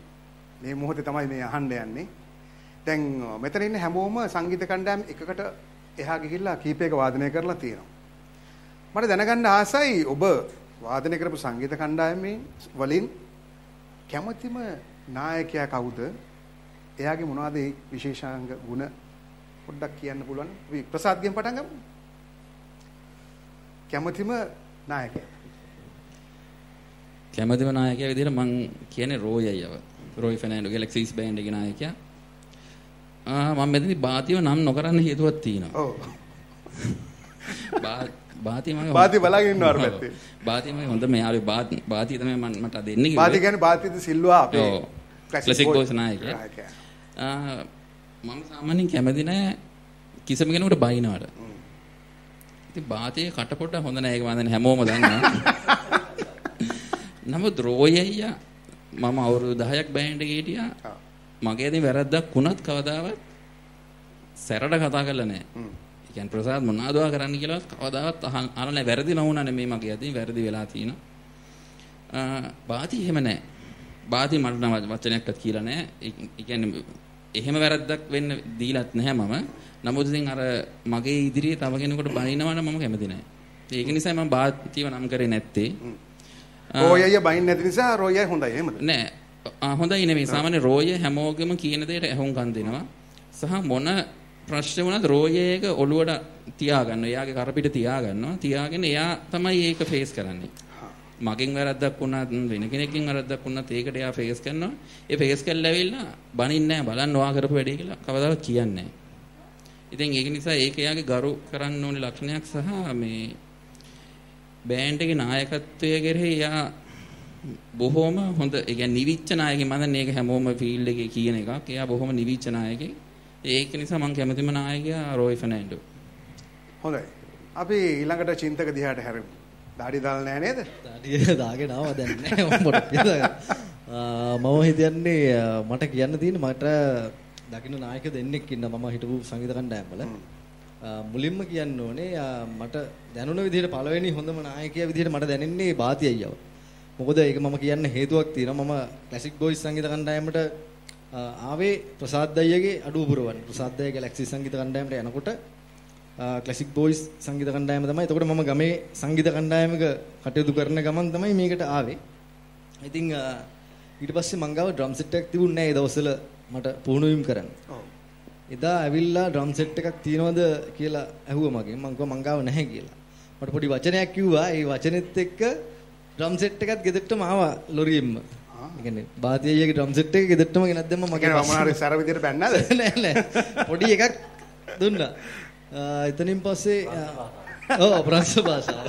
මේ මොහොතේ තමයි මේ අහන්න යන්නේ. දැන් අ, මෙතන ඉන්න හැමෝම සංගීත කණ්ඩායම් එකකට එහා ගිහිල්ලා කීපයක වාදනය කරලා තියෙනවා. මට දැනගන්න ආසයි ඔබ වාදනය කරපු සංගීත කණ්ඩායමේ වලින් කැමතිම නායකයා කවුද? එයාගේ මොනවද ඒ විශේෂාංග ගුණ පොඩ්ඩක් කියන්න පුළුවන්. අපි ප්‍රසාද්ගෙන් පටන් ගමු. කැමතිම නායකයා. කැමතිම නායකයා විදිහට මං කියන්නේ රෝයි අයියව. රෝයි ෆර්නෑන්ඩෝ ගැලැක්සිස් බෑන්ඩ් එකේ නායකයා. ආ මම මෙතනදී බාතිව නම් නොකරන්න හේතුවක් තියෙනවා. ඔව්. බාති මගේ බාති බලාගෙන ඉන්නවා අර පැත්තේ. බාති මගේ හොඳම යාළුවෙක් බාති බාති තමයි මම මට අද එන්නේ බාති කියන්නේ බාතිද සිල්වා අපේ. Classic Boys නායකයා. මම සාමාන්‍යයෙන් කැමති නෑ කිසිම කෙනෙකුට බයිනවට. ඉතින් බාතියේ කට පොඩ හොඳ නෑ ඒක මම දන්නේ හැමෝම දන්නවා. නමුත් රෝයි අයියා මම අවුරුදු 10ක් බෑන්ඩ් එකේ හිටියා. මගේ අතින් වැරද්දක් වුණත් කවදාවත් සැරට කතා කරලා නෑ. කියන්නේ ප්‍රසාද් මොනවදවා කරන්න කියලාවත් කවදාවත් අහන්න අහලා නෑ වැරදි නොවුණා නෙමෙයි මගේ අතින් වැරදි වෙලා තියෙනවා. ආ, බාති එහෙම නෑ. බාති මට නම් වචනයක්වත් කියලා නෑ. ඒ කියන්නේ එහෙම වැරද්දක් වෙන්න දීලත් නැහැ මම. නමුත් ඉතින් අර මගේ ඉදිරියේ තව කෙනෙකුට බනිනවා නම් මම කැමති නෑ. ඒක නිසා මම බාතිව නම් කරේ නැත්තේ. රෝයය බයින් නැති නිසා රෝයයි හොඳයි එහෙමද? නෑ හොඳයි නෙමෙයි සාමාන්‍ය රෝය හැමෝගෙම කියන දෙයට ඇහුම්කන් දෙනවා සහ මොන ප්‍රශ්න වුණත් රෝය එක ඔළුවට තියාගන්න. එයාගේ කරපිට තියාගන්නවා. තියාගෙන එයා තමයි ඒක ෆේස් කරන්නේ. මගෙන් වැරද්දක් වුණත් වෙන කෙනෙක්ගෙන් වැරද්දක් වුණත් ඒකට එයා ෆේස් කරනවා. ඒ ෆේස් කරලා ඇවිල්ලා බනින්නේ නැහැ බලන්න ඔයා කරපු වැඩේ කියලා කවදාවත් කියන්නේ නැහැ ඉතින් ඒක නිසා ඒක එයාගේ ගරු කරන්න ඕනේ ලක්ෂණයක් සහ මේ බෑන්ඩ් එකේ නායකත්වය කෙරෙහි එයා බොහොම හොඳ ඒ කියන්නේ නිවිච්ච නායකයෙක්. මම දන්නේ ඒක හැමෝම ෆීල්ඩ් එකේ කියන එකක්. එයා බොහොම නිවිච්ච නායකයෙක්. ඒක නිසා මම කැමතිම නායකයා රෝයි ෆර්නැන්ඩෝ. හොඳයි. අපි ඊළඟට චින්තක දිහාට හැරෙමු. දාඩි දාලා නැහැ නේද? දාඩිය දාගෙන ආවා දැන් නෑ මම හිතන්නේ මට කියන්න තියෙන්නේ මට දකින්න නායක දෙන්නෙක් ඉන්නවා මම හිටපු සංගීත කණ්ඩායම් වල. මුලින්ම කියන්න ඕනේ මට දැනුණ විදිහට පළවෙනි හොඳම නායකයා විදිහට මට දැනෙන්නේ බාති අයියව. මොකද ඒක මම කියන්න හේතුවක් තියෙනවා මම ක්ලාසික් බොයිස් සංගීත කණ්ඩායමට ආවේ ප්‍රසාද් අයියගේ අඩුව පුරවන්න. ප්‍රසාද් අයියා ගැලැක්සි සංගීත කණ්ඩායමට යනකොට ක්ලාසික් බොයිස් සංගීත කණ්ඩායම තමයි. එතකොට මම ගමේ සංගීත කණ්ඩායමක කටයුතු කරන ගමන් තමයි මේකට ආවේ. ඉතින් ඊට පස්සේ මං ගාව ඩ්‍රම් සෙට් එකක් තිබුණේ නැහැ ඒ දවස්වල මට පුහුණුවීම් කරන්න. ඔව්. එදා ඇවිල්ලා ඩ්‍රම් සෙට් එකක් තියනවද කියලා ඇහුවා මගෙන්. මං කිව්වා මං ගාව නැහැ කියලා. මට පොඩි වචනයක් කිව්වා. ඒ වචනෙත් එක්ක ඩ්‍රම් සෙට් එකත් ගෙදරටම ආවා ලොරියෙම්ම. ඒ කියන්නේ බාති අයියාගේ ඩ්‍රම් සෙට් එක ගෙදරටම ගෙනත් දැම්මා මගේ හරි සැර විදිහට බැන්නද? නෑ නෑ පොඩි එකක් දුන්නා. එතනින් පස්සේ ඔව් ප්‍රංශ භාෂාව.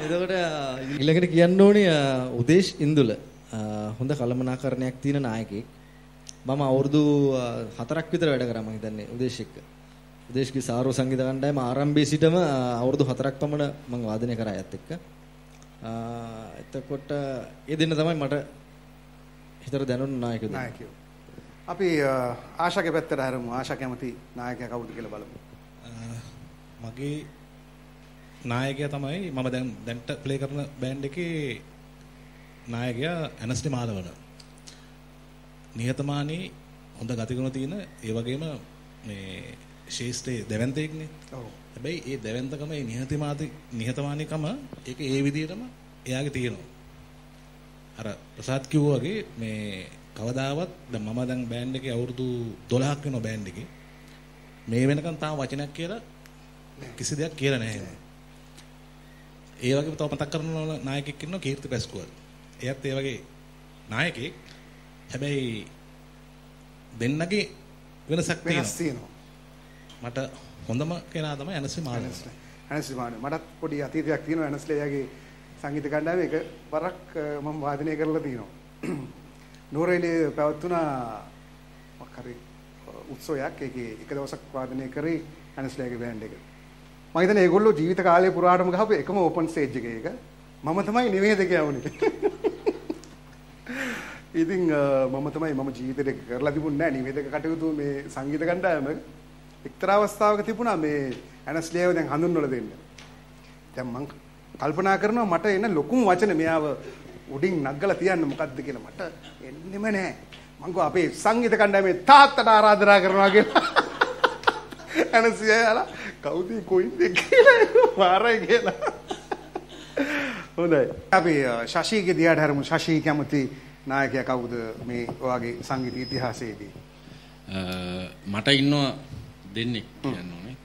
එතකොට ඊළඟට කියන්න ඕනේ උදේශ් ඉන්දුල හොඳ කළමනාකරණයක් තියෙන නායකයෙක්. මම අවුරුදු ආ, හතරක් විතර වැඩ කරා මම හිතන්නේ උදේශ් එක්ක. උදේශ්ගේ සාරෝ සංගීත කණ්ඩායම ආරම්භයේ සිටම අවුරුදු හතරක් පමණ මම වාදනය කරා අයත් එක්ක. එතකොට ඒ දෙන්න තමයි මට හිතට දැනුණු නායකයෝ. නායකයෝ. අපි ආශාගේ පැත්තට හැරමු. ආශා කැමති නායකයා කවුද කියලා බලමු. මගේ නායකයා තමයි මම දැන් දැන්ට ප්ලේ කරන බෑන්ඩ් එකේ නායකයා ඇනස්ටි මාලවන. නිහතමානී හොඳ ගතිගුණ තියෙන ඒ වගේම මේ ශේෂ්ඨයේ දෙවන්තයෙක්නේ. ඔව්. හැබැයි ඒ දෙවන්තකම ඒ නිහතමානී නිහතමානීකම ඒක ඒ විදිහටම එයාගේ තියෙනවා. අර ප්‍රසාද් කිව්වා වගේ මේ කවදාවත් දැන් මම දැන් බෑන්ඩ් එකේ අවුරුදු 12ක් වෙනවා බෑන්ඩ් එකේ. මේ වෙනකන් තාම වචනයක් කියලා කිසි දෙයක් කියලා නැහැ. ඒ වගේම තව මතක් කරන්න ඕන නායකයෙක් ඉන්නවා කීර්ති පැස්කුවල්. එයත් ඒ වගේ නායකයෙක්. හැබැයි දෙන්නගේ වෙනසක් වෙනස් තියෙනවා. තියෙනවා. මට හොඳම කෙනා තමයි අනසි මානව. ඇනස්ලි මාන මටත් පොඩි අතීතයක් තියෙනවා ඇනස්ලියාගේ සංගීත කණ්ඩායමේ එක වරක් අ, මම වාදනය කරලා තියෙනවා. නෝරේලේ පැවතුනා මොකක් හරි අ, උත්සවයක් ඒකේ එක දවසක් වාදනය කරේ ඇනස්ලියාගේ බෑන්ඩ් එක. මම හිතන්නේ ඒගොල්ලෝ ජීවිත කාලය පුරාටම ගහපු එකම ඕපන් ස්ටේජ් එකේ ඒක. මම තමයි නිවේදකයා වුණේ. ඉතින් අ, මම තමයි මම ජීවිතේට කරලා තිබුණේ නැහැ නිවේදක කටයුතු මේ සංගීත කණ්ඩායමක. එක්තරා අවස්ථාවක තිබුණා මේ ඇනස්ලියව දැන් හඳුන්වලා දෙන්න. දැන් මං කල්පනා කරනවා මට එන ලොකුම වචන මෙයාව උඩින් නගලා තියන්න මොකද්ද කියලා මට එන්නෙම නැහැ. මං ගෝ අපේ සංගීත කණ්ඩායමේ තාත්තට ආරාධනා කරනවා කියලා. ඇනස්ලියලා කවුද කොයින්ද කියලා මාරයි කියලා. හොඳයි. අපි අ, ශශීගේ දිහාට හරමු. ශශී කැමති නායකයා කවුද මේ ඔයාගේ සංගීත ඉතිහාසයේදී? අ, මට ඉන්නවා දෙන්නෙක් කියන්න ඕනේ.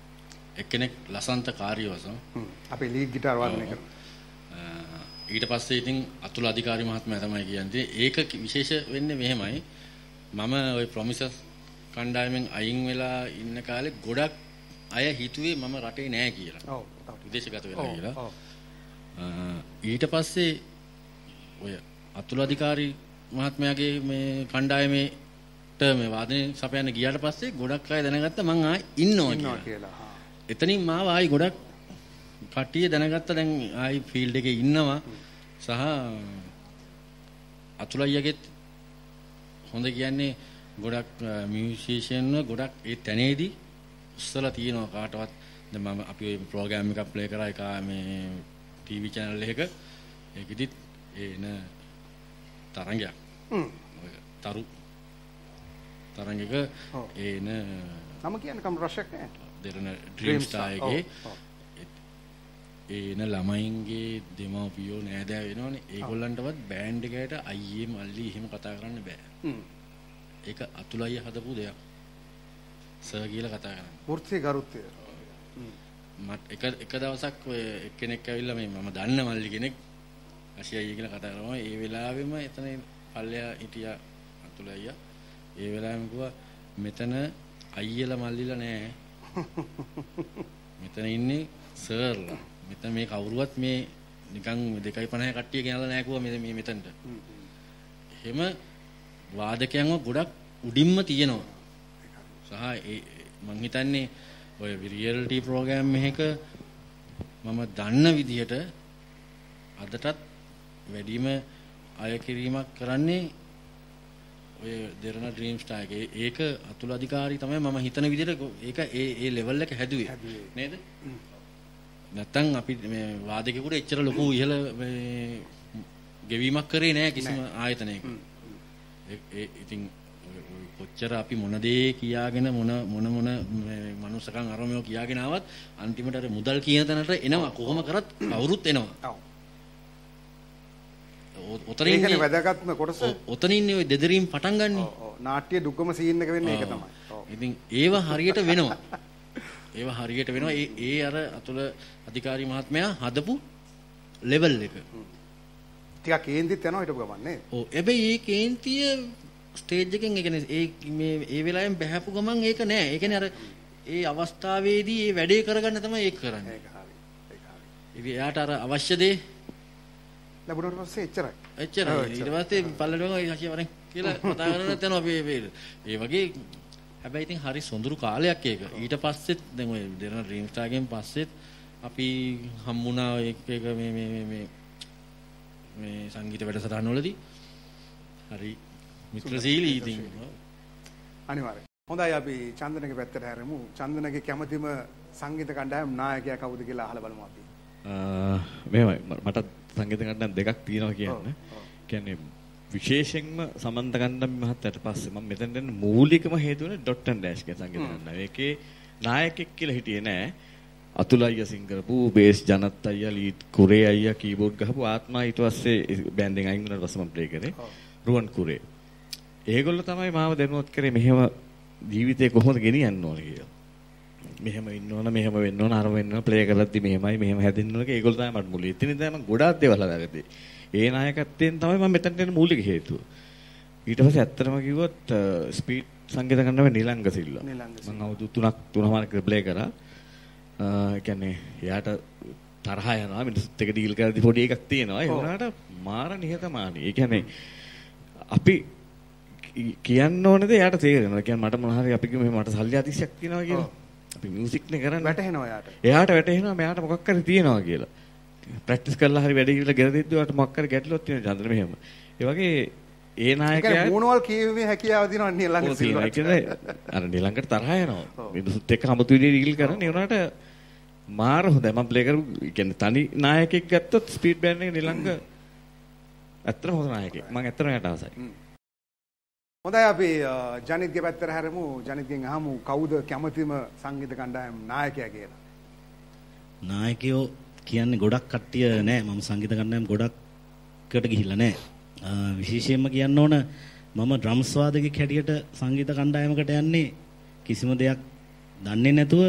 එක්කෙනෙක් ලසන්ත කාර්යවසම්. අපේ ලීඩ් ගිටාර් වාදනය කරන. අ, ඊට පස්සේ ඉතින් අතුල අධිකාරි මහත්මයා තමයි කියන්නේ. ඒක විශේෂ වෙන්නේ මෙහෙමයි. මම ওই ප්‍රොමිසස් කණ්ඩායමෙන් අයින් වෙලා ඉන්න කාලේ ගොඩක් අය හිතුවේ මම රටේ නෑ කියලා. ඔව්. විදේශගත වෙලා කියලා. ඊට පස්සේ ඔය අතුල අධිකාරි මහත්මයාගේ මේ කණ්ඩායමේට මේ වාදනය සපයන්න ගියාට පස්සේ ගොඩක් අය දැනගත්තා මං ආයි ඉන්නවා කියලා. එතනින් මාව ආයි ගොඩක් කට්ටිය දැනගත්තා දැන් ආයි ෆීල්ඩ් එකේ ඉන්නවා. සහ අතුලයියගෙත් හොඳ කියන්නේ ගොඩක් මියුසිෂියන්ව ගොඩක් ඒ තැනේදී උස්සලා තියෙනවා කාටවත්. දැන් මම අපි ඔය ප්‍රෝග්‍රෑම් එකක් ප්ලේ කරා එක මේ ටීවී channel එකක. ඒකෙදිත් එන තරංගයක්. හ්ම්. තරු ඔව්. එන නම කියන්න කම් රශයක් නෑ. Dream ඩ්‍රීම් ඔව්. ඒන ළමයින්ගේ දෙමව්පියෝ නෑදෑ වෙනවනේ ඒගොල්ලන්ටවත් බෑන්ඩ් එකකට අයියේ මල්ලි එහෙම කතා කරන්න බෑ. ඒක අතුලයි හදපු දෙයක්. සර් කියලා කතා කරන්නේ. වෘත්තීය ගරුත්වය. මට එක එක දවසක් ඔය එක්කෙනෙක් ඇවිල්ලා මේ මම දන්න මල්ලි කෙනෙක් අශි අයියා කියලා කතා කරනවා. ඒ වෙලාවෙම එතන පල්ලෙයා හිටියා අතුල අයියා. ඒ වෙලාවෙම කිව්වා මෙතන අයියලා මල්ලිලා නෑ. මෙතන ඉන්නේ සර්ලා. මෙතන මේ කවුරුවත් මේ නිකන් 2.50 කට්ටිය ගෙනල්ලා නෑ කිව්වා මේ මේ මෙතනට. එහෙම වාදකයන්ව ගොඩක් උඩින්ම තියෙනවා. සහ ඒ මං හිතන්නේ ඔය රියල්ටි ප්‍රෝග්‍රෑම් එකක මම දන්න විදිහට අදටත් වැඩිම අය කිරීමක් කරන්නේ ඔය දෙරණ ඩ්‍රීම් ස්ටාර් එක. ඒක අතුල අධිකාරී තමයි මම හිතන විදිහට ඒක ඒ ඒ ලෙවල් එක හැදුවේ. නේද? නැත්තම් අපි මේ වාදකයෙකුට එච්චර ලොකු ඉහළ මේ ගෙවීමක් කරේ නෑ කිසිම ආයතනයක. ඒ- ඉතින් කොච්චර අපි මොන දේ කියාගෙන මොන මොන මොන මනුස්සකම් අරමෝ කියාගෙන ආවත් අන්තිමට අර මුදල් කියන තැනට එනවා කොහොම කරත් කවුරුත් එනවා. ඔතනින් ඒකනේ වැදගත්ම කොටස. ඔතනින් ඔය දෙදරීම් පටන් ගන්නේ. නාට්‍ය දුක්ගම සීන් එක වෙන්නේ ඒක තමයි. ඉතින් ඒව හරියට වෙනවා. ඒව හරියට වෙනවා. ඒ ඒ අර අතුල අධිකාරී මහත්මයා හදපු ලෙවල් එක. ටිකක් කේන්දිත් යනවා හිටපු ගමන් නේද? ඔව්. හැබැයි ඒ කේන්තිය ස්ටේජ් එකෙන් ඒ කියන්නේ ඒ මේ ඒ වෙලාවෙන් බහැපු ගමන් ඒක නෑ. ඒ කියන්නේ අර ඒ අවස්ථාවේදී ඒ වැඩේ කරගන්න තමයි ඒක කරන්නේ. ඒක හරි. ඒක හරි. ඉතින් එයාට අර අවශ්‍ය දේ ලැබුණාට පස්සේ එච්චරයි. එච්චරයි. ඊට පස්සේ පල්ලෙම හසිය වරෙන් කියලා කතා කරනත් යනවා අපි මේ ඒ වගේ හැබැයි ඉතින් හරි සොඳුරු කාලයක් ඒක. ඊට පස්සෙත් දැන් ඔය දෙන ඩ්‍රීම් ස්ටාර්ගෙන් පස්සෙත් අපි හම්බුණා එක එක මේ මේ මේ මේ මේ සංගීත වැඩසටහන් වලදී හරි මිත්‍රශීලී ඉතින් අනිවාර්යයෙන්. හොඳයි අපි චන්දනගේ පැත්තට හැරෙමු. චන්දනගේ කැමතිම සංගීත කණ්ඩායම් නායකයා කවුද කියලා අහලා බලමු අපි. මෙහෙමයි මට සංගීත කණ්ඩායම් දෙකක් තියෙනවා කියන්න. කියන්නේ විශේෂයෙන්ම සමන්ත කණ්ඩායම් මහත්තයට පස්සේ මම මෙතෙන් දෙන්න මූලිකම හේතුව ඩොට් ඇන්ඩ් ඩෑෂ් කියන සංගීත කණ්ඩායම. ඒකේ නායකයෙක් කියලා හිටියේ නෑ. අතුල අයියා සිං කරපු බේස් ජනත් අයියා ලීඩ් කුරේ අයියා කීබෝඩ් ගහපු ආත්මා ඊට පස්සේ බෑන්ඩ් එකෙන් අයින් වුණාට පස්සේ මම ප්ලේ කරේ. රුවන් කුරේ. ඒගොල්ලෝ තමයි මාව දැනුවත් කරේ මෙහෙම ජීවිතේ කොහොමද ගෙනියන්න ඕන කියලා. මෙහෙම ඉන්න ඕන මෙහෙම වෙන්න ඕන අර වෙන්න ඕන ප්ලේ කරද්දි මෙහෙමයි මෙහෙම හැදෙන්න ඕන කියලා ඒගොල්ලෝ තමයි මට මුලින්. ඉතින් ඉතින් මම ගොඩාක් දේවල් හදාගත්තේ. ඒ නායකත්වයෙන් තමයි මම මෙතනට එන්න මූලික හේතුව. ඊට පස්සේ ඇත්තටම කිව්වොත් ස්පීඩ් සංගීත කණ්ඩායමේ නිලංග සිල්වා. මම අවුරුදු 3ක් 3මාරක ප්ලේ කරා. ඒ කියන්නේ එයාට තරහ යනවා මිනිස්සුත් එක්ක ඩීල් කරද්දි පොඩි එකක් තියෙනවා. ඒ වුණාට මාර නිහතමානී. ඒ කියන්නේ අපි කියන්න ඕනේද එයාට තේරෙනවා. කියන්නේ මට මොන හරි අපි කිව්ව මෙහෙම මට සල්ලි අතිශයක් තියෙනවා කියලා. අපි මියුසික් නේ කරන්නේ. වැටහෙනවා යාට. එයාට වැටහෙනවා මෙයාට මොකක් හරි තියෙනවා කියලා. ප්‍රැක්ටිස් කරලා හරි වැඩ කියලා ගෙර දෙද්දී ඔයාලට මොකක් හරි ගැටලුවක් තියෙනවා චන්ද්‍ර මෙහෙම. ඒ වගේ ඒ නායකයා මූණවල් කියවීමේ හැකියාව තියෙනවා නිලංග. සිල්වා. ඒ කියන්නේ අර නිලංගට තරහ යනවා. මිනිස්සුත් එක්ක 아무තු විදිහට ඩීල් කරන්නේ. වුණාට මාර හොඳයි. මම ප්ලේ කරපු ඒ කියන්නේ තනි නායකයෙක් ගත්තොත් ස්පීඩ් බෑන්ඩ් එකේ නිලංග ඇත්තටම හොඳ නායකයෙක්. මම ඇත්තටම එයාට ආසයි. හොඳයි අපි ජනිත්ගේ පැත්තට හැරෙමු. ජනිත්ගෙන් අහමු කවුද කැමතිම සංගීත කණ්ඩායම් නායකයා කියලා. නායකයෝ කියන්නේ ගොඩක් කට්ටිය නෑ මම සංගීත කණ්ඩායම් ගොඩක්කට ගිහිල්ලා නෑ විශේෂයෙන්ම කියන්න ඕන මම ඩ්‍රම්ස් වාදකෙක් හැටියට සංගීත කණ්ඩායමකට යන්නේ කිසිම දෙයක් දන්නේ නැතුව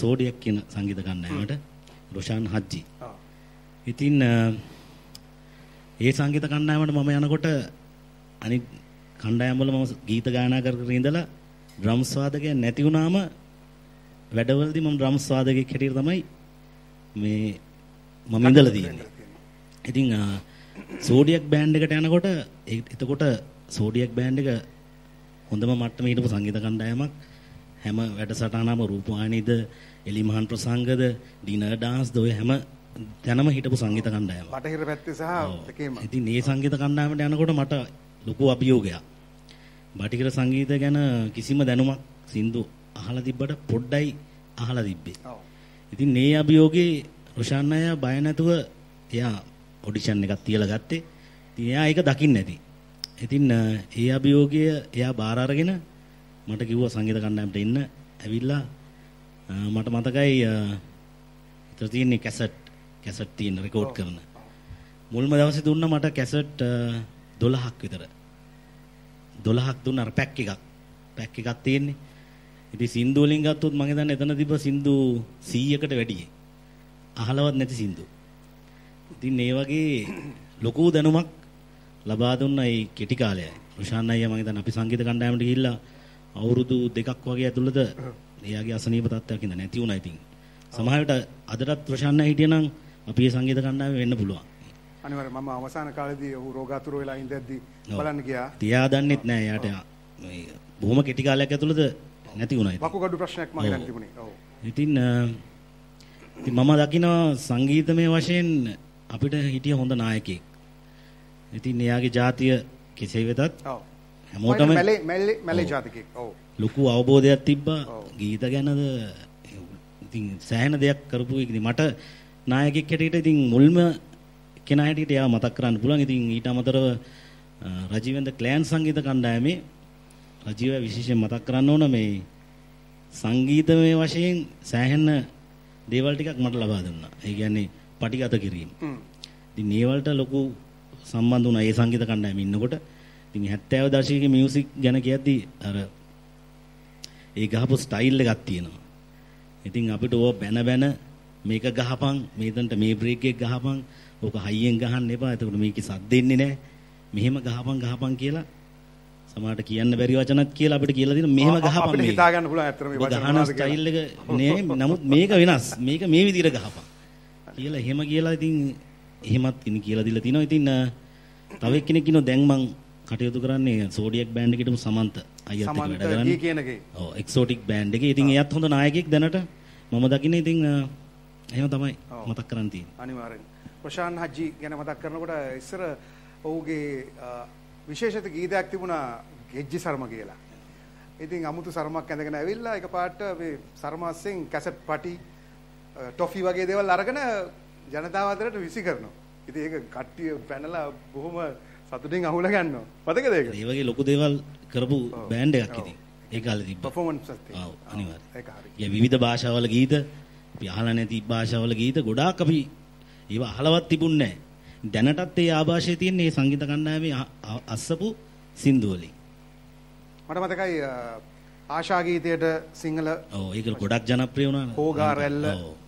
සෝඩියක් කියන සංගීත කණ්ඩායමට රොෂාන් හජ්ජි. ඉතින් ඒ සංගීත කණ්ඩායමට මම යනකොට අනිත් කණ්ඩායම් වල මම ගීත ගායනා කර කර ඉඳලා ඩ්‍රම්ස් වාදකයක් නැති වුණාම වැඩවලදී මම ඩ්‍රම්ස් වාදකයෙක් හැටියට තමයි මේ මම ඉඳලා තියෙන්නේ. ඉතින් සෝඩියක් බෑන්ඩ් එකට යනකොට එතකොට සෝඩියක් බෑන්ඩ් එක හොඳම මට්ටමේ හිටපු සංගීත කණ්ඩායමක් හැම වැඩසටහනම රූපවාහිනීද එලිමහන් ප්‍රසංගද ඩිනර් ඩාන්ස්ද ඔය හැම තැනම හිටපු සංගීත කණ්ඩායමක්. බටහිර පැත්තේ සහ එකේම. ඉතින් මේ සංගීත කණ්ඩායමට යනකොට මට ලොකු අභියෝගයක්. බටහිර සංගීතය ගැන කිසිම දැනුමක් සින්දු අහලා තිබ්බට පොඩ්ඩයි අහලා තිබ්බේ. ඔව්. ඉතින් මේ අභියෝගේ රොෂාන් අය බය නැතුව එයා ඔඩිෂන් එකක් තියලා ගත්තේ. ඉතින් එයා ඒක දකින්න ඇති. ඉතින් ඒ අභියෝගය එයා බාර අරගෙන මට කිව්වා සංගීත කණ්ඩායමට එන්න ඇවිල්ලා මට මතකයි ඉතල තියෙන්නේ කැසට් කැසට් තියෙන රෙකෝඩ් කරන. මුල්ම දවසේ දුන්න මට කැසට් අ, 12ක් විතර. 12ක් දුන්න අර පැක් එකක්. පැක් එකක් තියෙන්නේ. ඉතින් සින්දු වලින් ගත්තොත් මම හිතන්නේ එතන තිබ්බ සින්දු 100කට වැඩියි. අහලවත් නැති සින්දු. ඉතින් ඒ වගේ ලොකු දැනුමක් ලබා දුන්න ඒ කෙටි කාලයයි. රුෂාන් අයියා මම හිතන්නේ අපි සංගීත කණ්ඩායමට ගිහිල්ලා අවුරුදු දෙකක් වගේ ඇතුළත එයාගේ අසනීප තත්ත්වයක් ඉඳ නැති වුණා ඉතින්. සමහර විට අදටත් රුෂාන් අයියා හිටියනම් අපි ඒ සංගීත කණ්ඩායමේ වෙන්න පුළුවන්. අනිවාර්යයෙන් මම අවසාන කාලේදී ඔහු රෝගාතුර වෙලා ඉඳද්දි. බලන්න ගියා. තියා දන්නෙත් නෑ එයාට මේ බොහොම කෙටි කාලයක් ඇතුළත නැති වුණා. වකුගඩු ප්‍රශ්නයක් මම හිතන්නේ තිබුණේ. ඔව්. ඉතින් ඉතින් මම දකිනවා සංගීතමය වශයෙන් අපිට හිටිය හොඳ නායකයෙක්. ඉතින් එයාගේ ජාතිය කෙසේ වෙතත් ඔව්. හැමෝටම මැලේ මැලේ මැලේ ඔව්. ජාතිකයෙක්. ඔව්. ලොකු අවබෝධයක් තිබ්බා. ගීත ගැනද ඉතින් සෑහෙන දෙයක් කරපු එක ඉතින් මට නායකයෙක් හැටියට ඉතින් මුල්ම කෙනා හැටියට එයා මතක් කරන්න පුළුවන් ඉතින් ඊට අමතරව රජීවෙන්ද ක්ලෑන් සංගීත කණ්ඩායමේ රජීව විශේෂයෙන් මතක් කරන්න ඕන මේ සංගීතමය වශයෙන් සෑහෙන දේවල් ටිකක් මට ලබා දුන්නා. ඒ කියන්නේ පටිගත කිරීම. ඉතින් මේ වලට ලොකු සම්බන්ධ වුණා ඒ සංගීත කණ්ඩායමේ ඉන්නකොට. ඉතින් 70 දශකයේ මියුසික් ගැන කියද්දි අර ඒ ගහපු ස්ටයිල් එකක් තියෙනවා. ඉතින් අපිට ඕව බැන බැන මේක ගහපන් මේතන්ට මේ බ්‍රේක් එක ගහපන් ඕක හයියෙන් ගහන්න එපා. එතකොට මේකේ සද්ද එන්නේ නැහැ. මෙහෙම ගහපන් ගහපන් කියලා සමහරට කියන්න බැරි වචනත් කියලා අපිට කියලා දෙන මෙහෙම ගහපන් අපිට. හිතා ගන්න පුළුවන් ඇත්තට මේ වචන ගහන ස්ටයිල් එක. නෑ නමුත් මේක වෙනස්. මේක මේ විදිහට ගහපන්. කියලා එහෙම කියලා ඉතින් එහෙමත් ඉනි කියලා දීලා තිනවා. ඉතින් තව එක්කෙනෙක් ඉන්නවා දැන් මං කටයුතු කරන්නේ සෝඩියක් බෑන්ඩ් එකේටම සමන්ත අයියත් එක්ක වැඩ කරන්නේ. කියන එකේ. ඔව් එක්සෝටික් බෑන්ඩ් එකේ. ඉතින් එයත් හොඳ නායකයෙක් දැනට මම දකින්නේ ඉතින් එහෙම තමයි. මතක් කරන් තියෙන්නේ. අනිවාර්යෙන්. ප්‍රශාන් හජ්ජි ගැන මතක් කරනකොට ඉස්සර ඔහුගේ විශේෂිත ගීතයක් තිබුණා ගෙජ්ජි සර්ම කියලා. ඉතින් අමුතු සර්මක් ඇඳගෙන ඇවිල්ලා එකපාරට මේ සර්මාස්සෙන් කැසට් පටි ටොෆි වගේ දේවල් අරගෙන ජනතාව අතරට විසි කරනවා. ඉතින් ඒක කට්ටිය පැනලා බොහොම සතුටින් අහුලා ගන්නවා. මතකද ඒක? ඒ වගේ ලොකු දේවල් කරපු. බෑන්ඩ් එකක්. ඉතින්. ඒ කාලේ තිබ්බා. පර්ෆෝමන්ස් එකක් තියෙනවා. ඔව් අනිවාර්යයෙන්. ඒක හරි. විවිධ භාෂාවල ගීත අපි අහලා නැති භාෂාවල ගීත ගොඩාක් අපි ඒව අහලවත් තිබුණේ. දැනටත් ඒ ආభాෂයේ තියෙන මේ සංගීත කණ්ඩායමේ අස්සපු සින්දු වලින්. මට මතකයි ආශා ගීතයට සිංහල ඔව් ඒක ගොඩක් ජනප්‍රිය වුණා. හෝගා රැල්ල ඔව්.